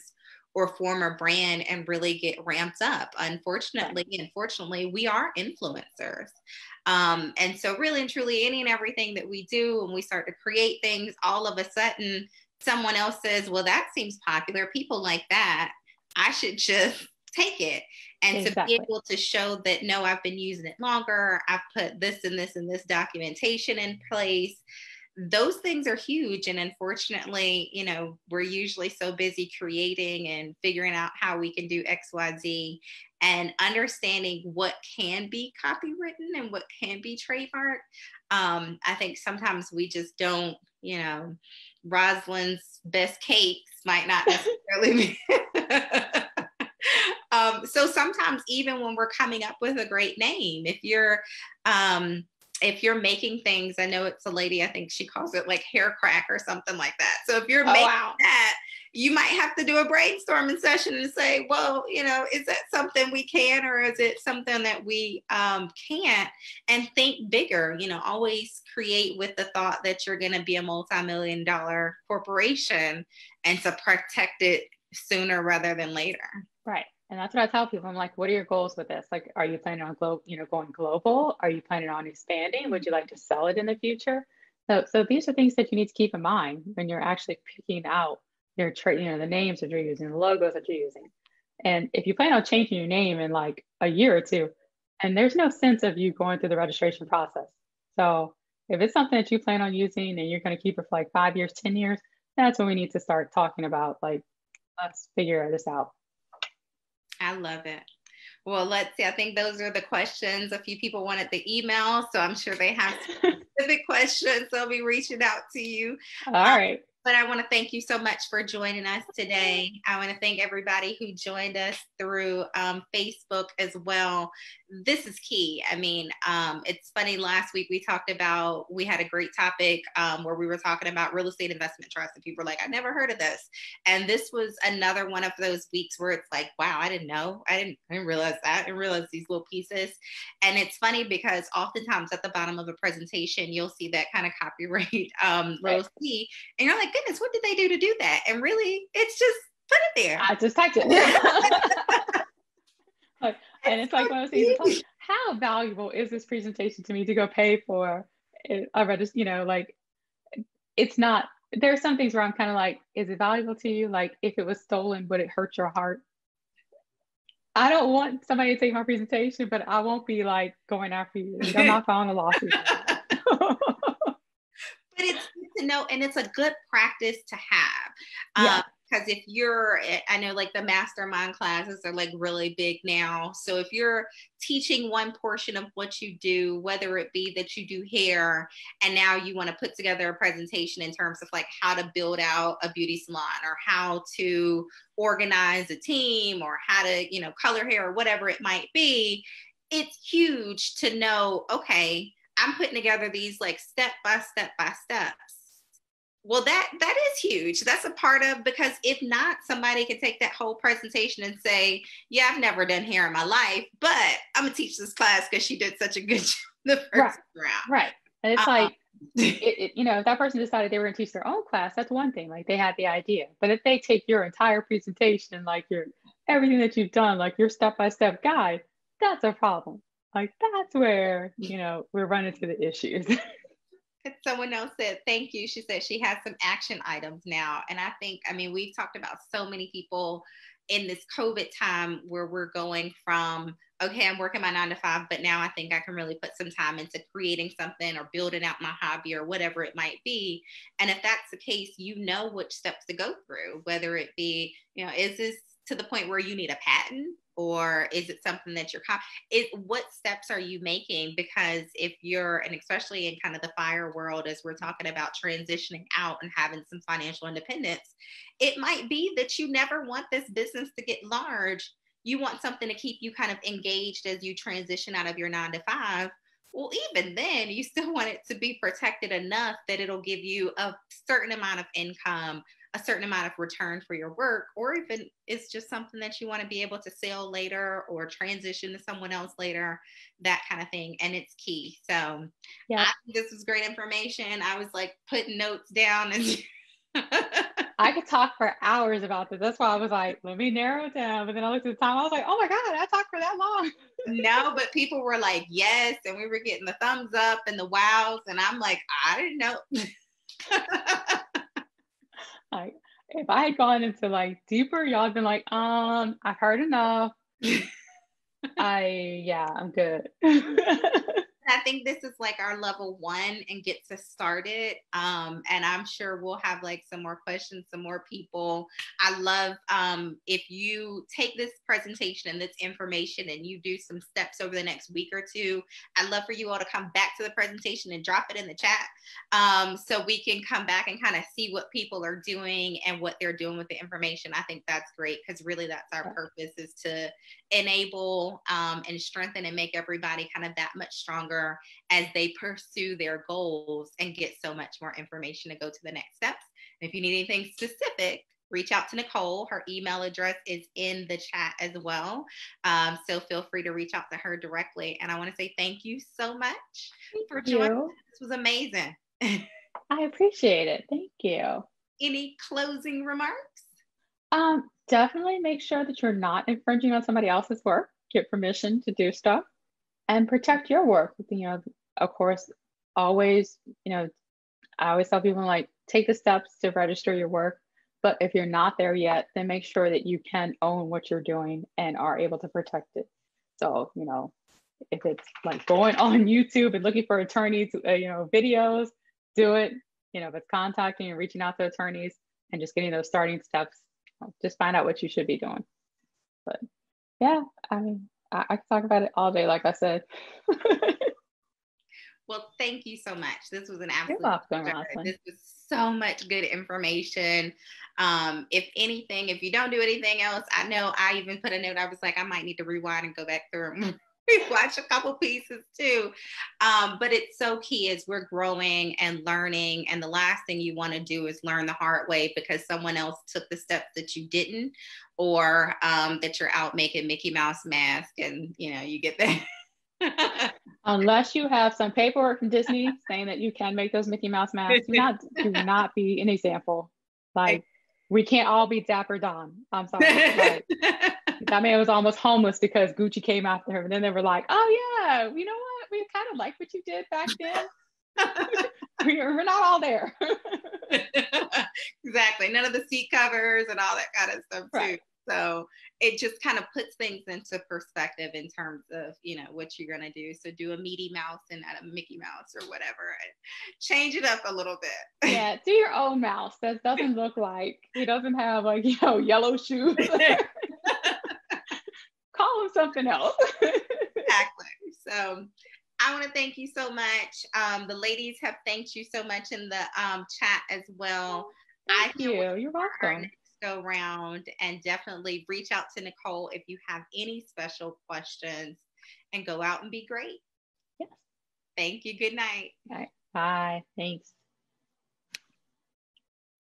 or form a brand and really get ramped up. Unfortunately, unfortunately, we are influencers. Um, and so, really and truly, any and everything that we do, when we start to create things, all of a sudden, someone else says, Well, that seems popular. People like that. I should just take it. And exactly. to be able to show that, no, I've been using it longer, I've put this and this and this documentation in place those things are huge and unfortunately you know we're usually so busy creating and figuring out how we can do xyz and understanding what can be copywritten and what can be trademarked um, i think sometimes we just don't you know rosalind's best cakes might not necessarily be um, so sometimes even when we're coming up with a great name if you're um, if you're making things, I know it's a lady, I think she calls it like hair crack or something like that. So if you're oh, making wow. that, you might have to do a brainstorming session and say, well, you know, is that something we can or is it something that we um, can't? And think bigger, you know, always create with the thought that you're going to be a multi million dollar corporation and to protect it sooner rather than later. Right. And that's what I tell people. I'm like, what are your goals with this? Like, are you planning on globe, you know, going global? Are you planning on expanding? Would you like to sell it in the future? So, so these are things that you need to keep in mind when you're actually picking out your trade, you know, the names that you're using, the logos that you're using. And if you plan on changing your name in like a year or two, and there's no sense of you going through the registration process. So if it's something that you plan on using and you're going to keep it for like five years, 10 years, that's when we need to start talking about like, let's figure this out. I love it. Well, let's see. I think those are the questions. A few people wanted the email, so I'm sure they have specific questions. They'll be reaching out to you. All right. But I want to thank you so much for joining us today. I want to thank everybody who joined us through um, Facebook as well. This is key. I mean, um, it's funny. Last week we talked about, we had a great topic um, where we were talking about real estate investment trust, and people were like, I never heard of this. And this was another one of those weeks where it's like, wow, I didn't know. I didn't, I didn't realize that. I didn't realize these little pieces. And it's funny because oftentimes at the bottom of a presentation, you'll see that kind of copyright um, right. C, and you're like, goodness, what did they do to do that? And really, it's just put it there. I just typed it. and it's like one of those things. How valuable is this presentation to me to go pay for a register? You know, like it's not. There are some things where I'm kind of like, is it valuable to you? Like, if it was stolen, would it hurt your heart? I don't want somebody to take my presentation, but I won't be like going after you. I'm not filing a lawsuit. but it's good to know and it's a good practice to have um, yeah because if you're eh, i know like the mastermind classes are like really big now so if you're teaching one portion of what you do whether it be that you do hair and now you want to put together a presentation in terms of like how to build out a beauty salon or how to organize a team or how to you know color hair or whatever it might be it's huge to know okay I'm putting together these like step by step by steps. Well, that that is huge. That's a part of because if not, somebody could take that whole presentation and say, "Yeah, I've never done hair in my life, but I'm gonna teach this class because she did such a good job the first right. round." Right, and it's um, like, it, it, you know, if that person decided they were gonna teach their own class, that's one thing. Like they had the idea, but if they take your entire presentation, like your everything that you've done, like your step by step guide, that's a problem like that's where you know we're running into the issues someone else said thank you she said she has some action items now. And i think i mean we've talked about so many people in this covid time where we're going from okay i'm working my nine to five but now i think i can really put some time into creating something or building out my hobby or whatever it might be. And if that's the case you know which steps to go through whether it be you know is this to the point where you need a patent or is it something that you're it what steps are you making? Because if you're and especially in kind of the fire world as we're talking about transitioning out and having some financial independence it might be that you never want this business to get large. You want something to keep you kind of engaged as you transition out of your 9 to 5 Well, even then, you still want it to be protected enough that it'll give you a certain amount of income, a certain amount of return for your work, or even it's just something that you want to be able to sell later or transition to someone else later, that kind of thing. And it's key. So, yeah, this was great information. I was like putting notes down and. I could talk for hours about this. That's why I was like, let me narrow it down. But then I looked at the time. I was like, oh my God, I talked for that long. no, but people were like, yes. And we were getting the thumbs up and the wows. And I'm like, I didn't know. like, if I had gone into like deeper, y'all had been like, um, I've heard enough. I, yeah, I'm good. I think this is like our level one and gets us started. Um, and I'm sure we'll have like some more questions, some more people. I love um, if you take this presentation and this information and you do some steps over the next week or two. I'd love for you all to come back to the presentation and drop it in the chat um, so we can come back and kind of see what people are doing and what they're doing with the information. I think that's great because really that's our purpose is to enable um, and strengthen and make everybody kind of that much stronger as they pursue their goals and get so much more information to go to the next steps. And if you need anything specific, reach out to Nicole. Her email address is in the chat as well. Um, so feel free to reach out to her directly. And I want to say thank you so much thank for joining. You. This was amazing. I appreciate it. Thank you. Any closing remarks? Um, definitely make sure that you're not infringing on somebody else's work. Get permission to do stuff and protect your work. You know, of course, always, you know, I always tell people like take the steps to register your work. But if you're not there yet, then make sure that you can own what you're doing and are able to protect it. So, you know, if it's like going on YouTube and looking for attorneys, uh, you know, videos, do it. You know, if it's contacting and reaching out to attorneys and just getting those starting steps, just find out what you should be doing. But yeah, I mean, I, I can talk about it all day, like I said. well, thank you so much. This was an absolute welcome, This was so much good information. Um, if anything, if you don't do anything else, I know I even put a note. I was like, I might need to rewind and go back through watch a couple pieces too. Um, but it's so key as we're growing and learning. And the last thing you want to do is learn the hard way because someone else took the steps that you didn't, or um, that you're out making Mickey Mouse mask and you know you get that. Unless you have some paperwork from Disney saying that you can make those Mickey Mouse masks, do not do not be an example. Like we can't all be Dapper Dan. I'm sorry. Like, that man was almost homeless because Gucci came after him. And then they were like, oh, yeah, you know what? We kind of like what you did back then. we're not all there. exactly. None of the seat covers and all that kind of stuff, too. Right. So it just kind of puts things into perspective in terms of, you know, what you're going to do. So do a meaty mouse and not a Mickey Mouse or whatever. Change it up a little bit. Yeah, do your own mouse. That doesn't look like, he doesn't have like, you know, yellow shoes call them something else. exactly. So I want to thank you so much. Um, the ladies have thanked you so much in the um, chat as well. Thank I you. You're welcome. Go round and definitely reach out to Nicole if you have any special questions and go out and be great. Yes. Thank you. Good night. Right. Bye. Thanks.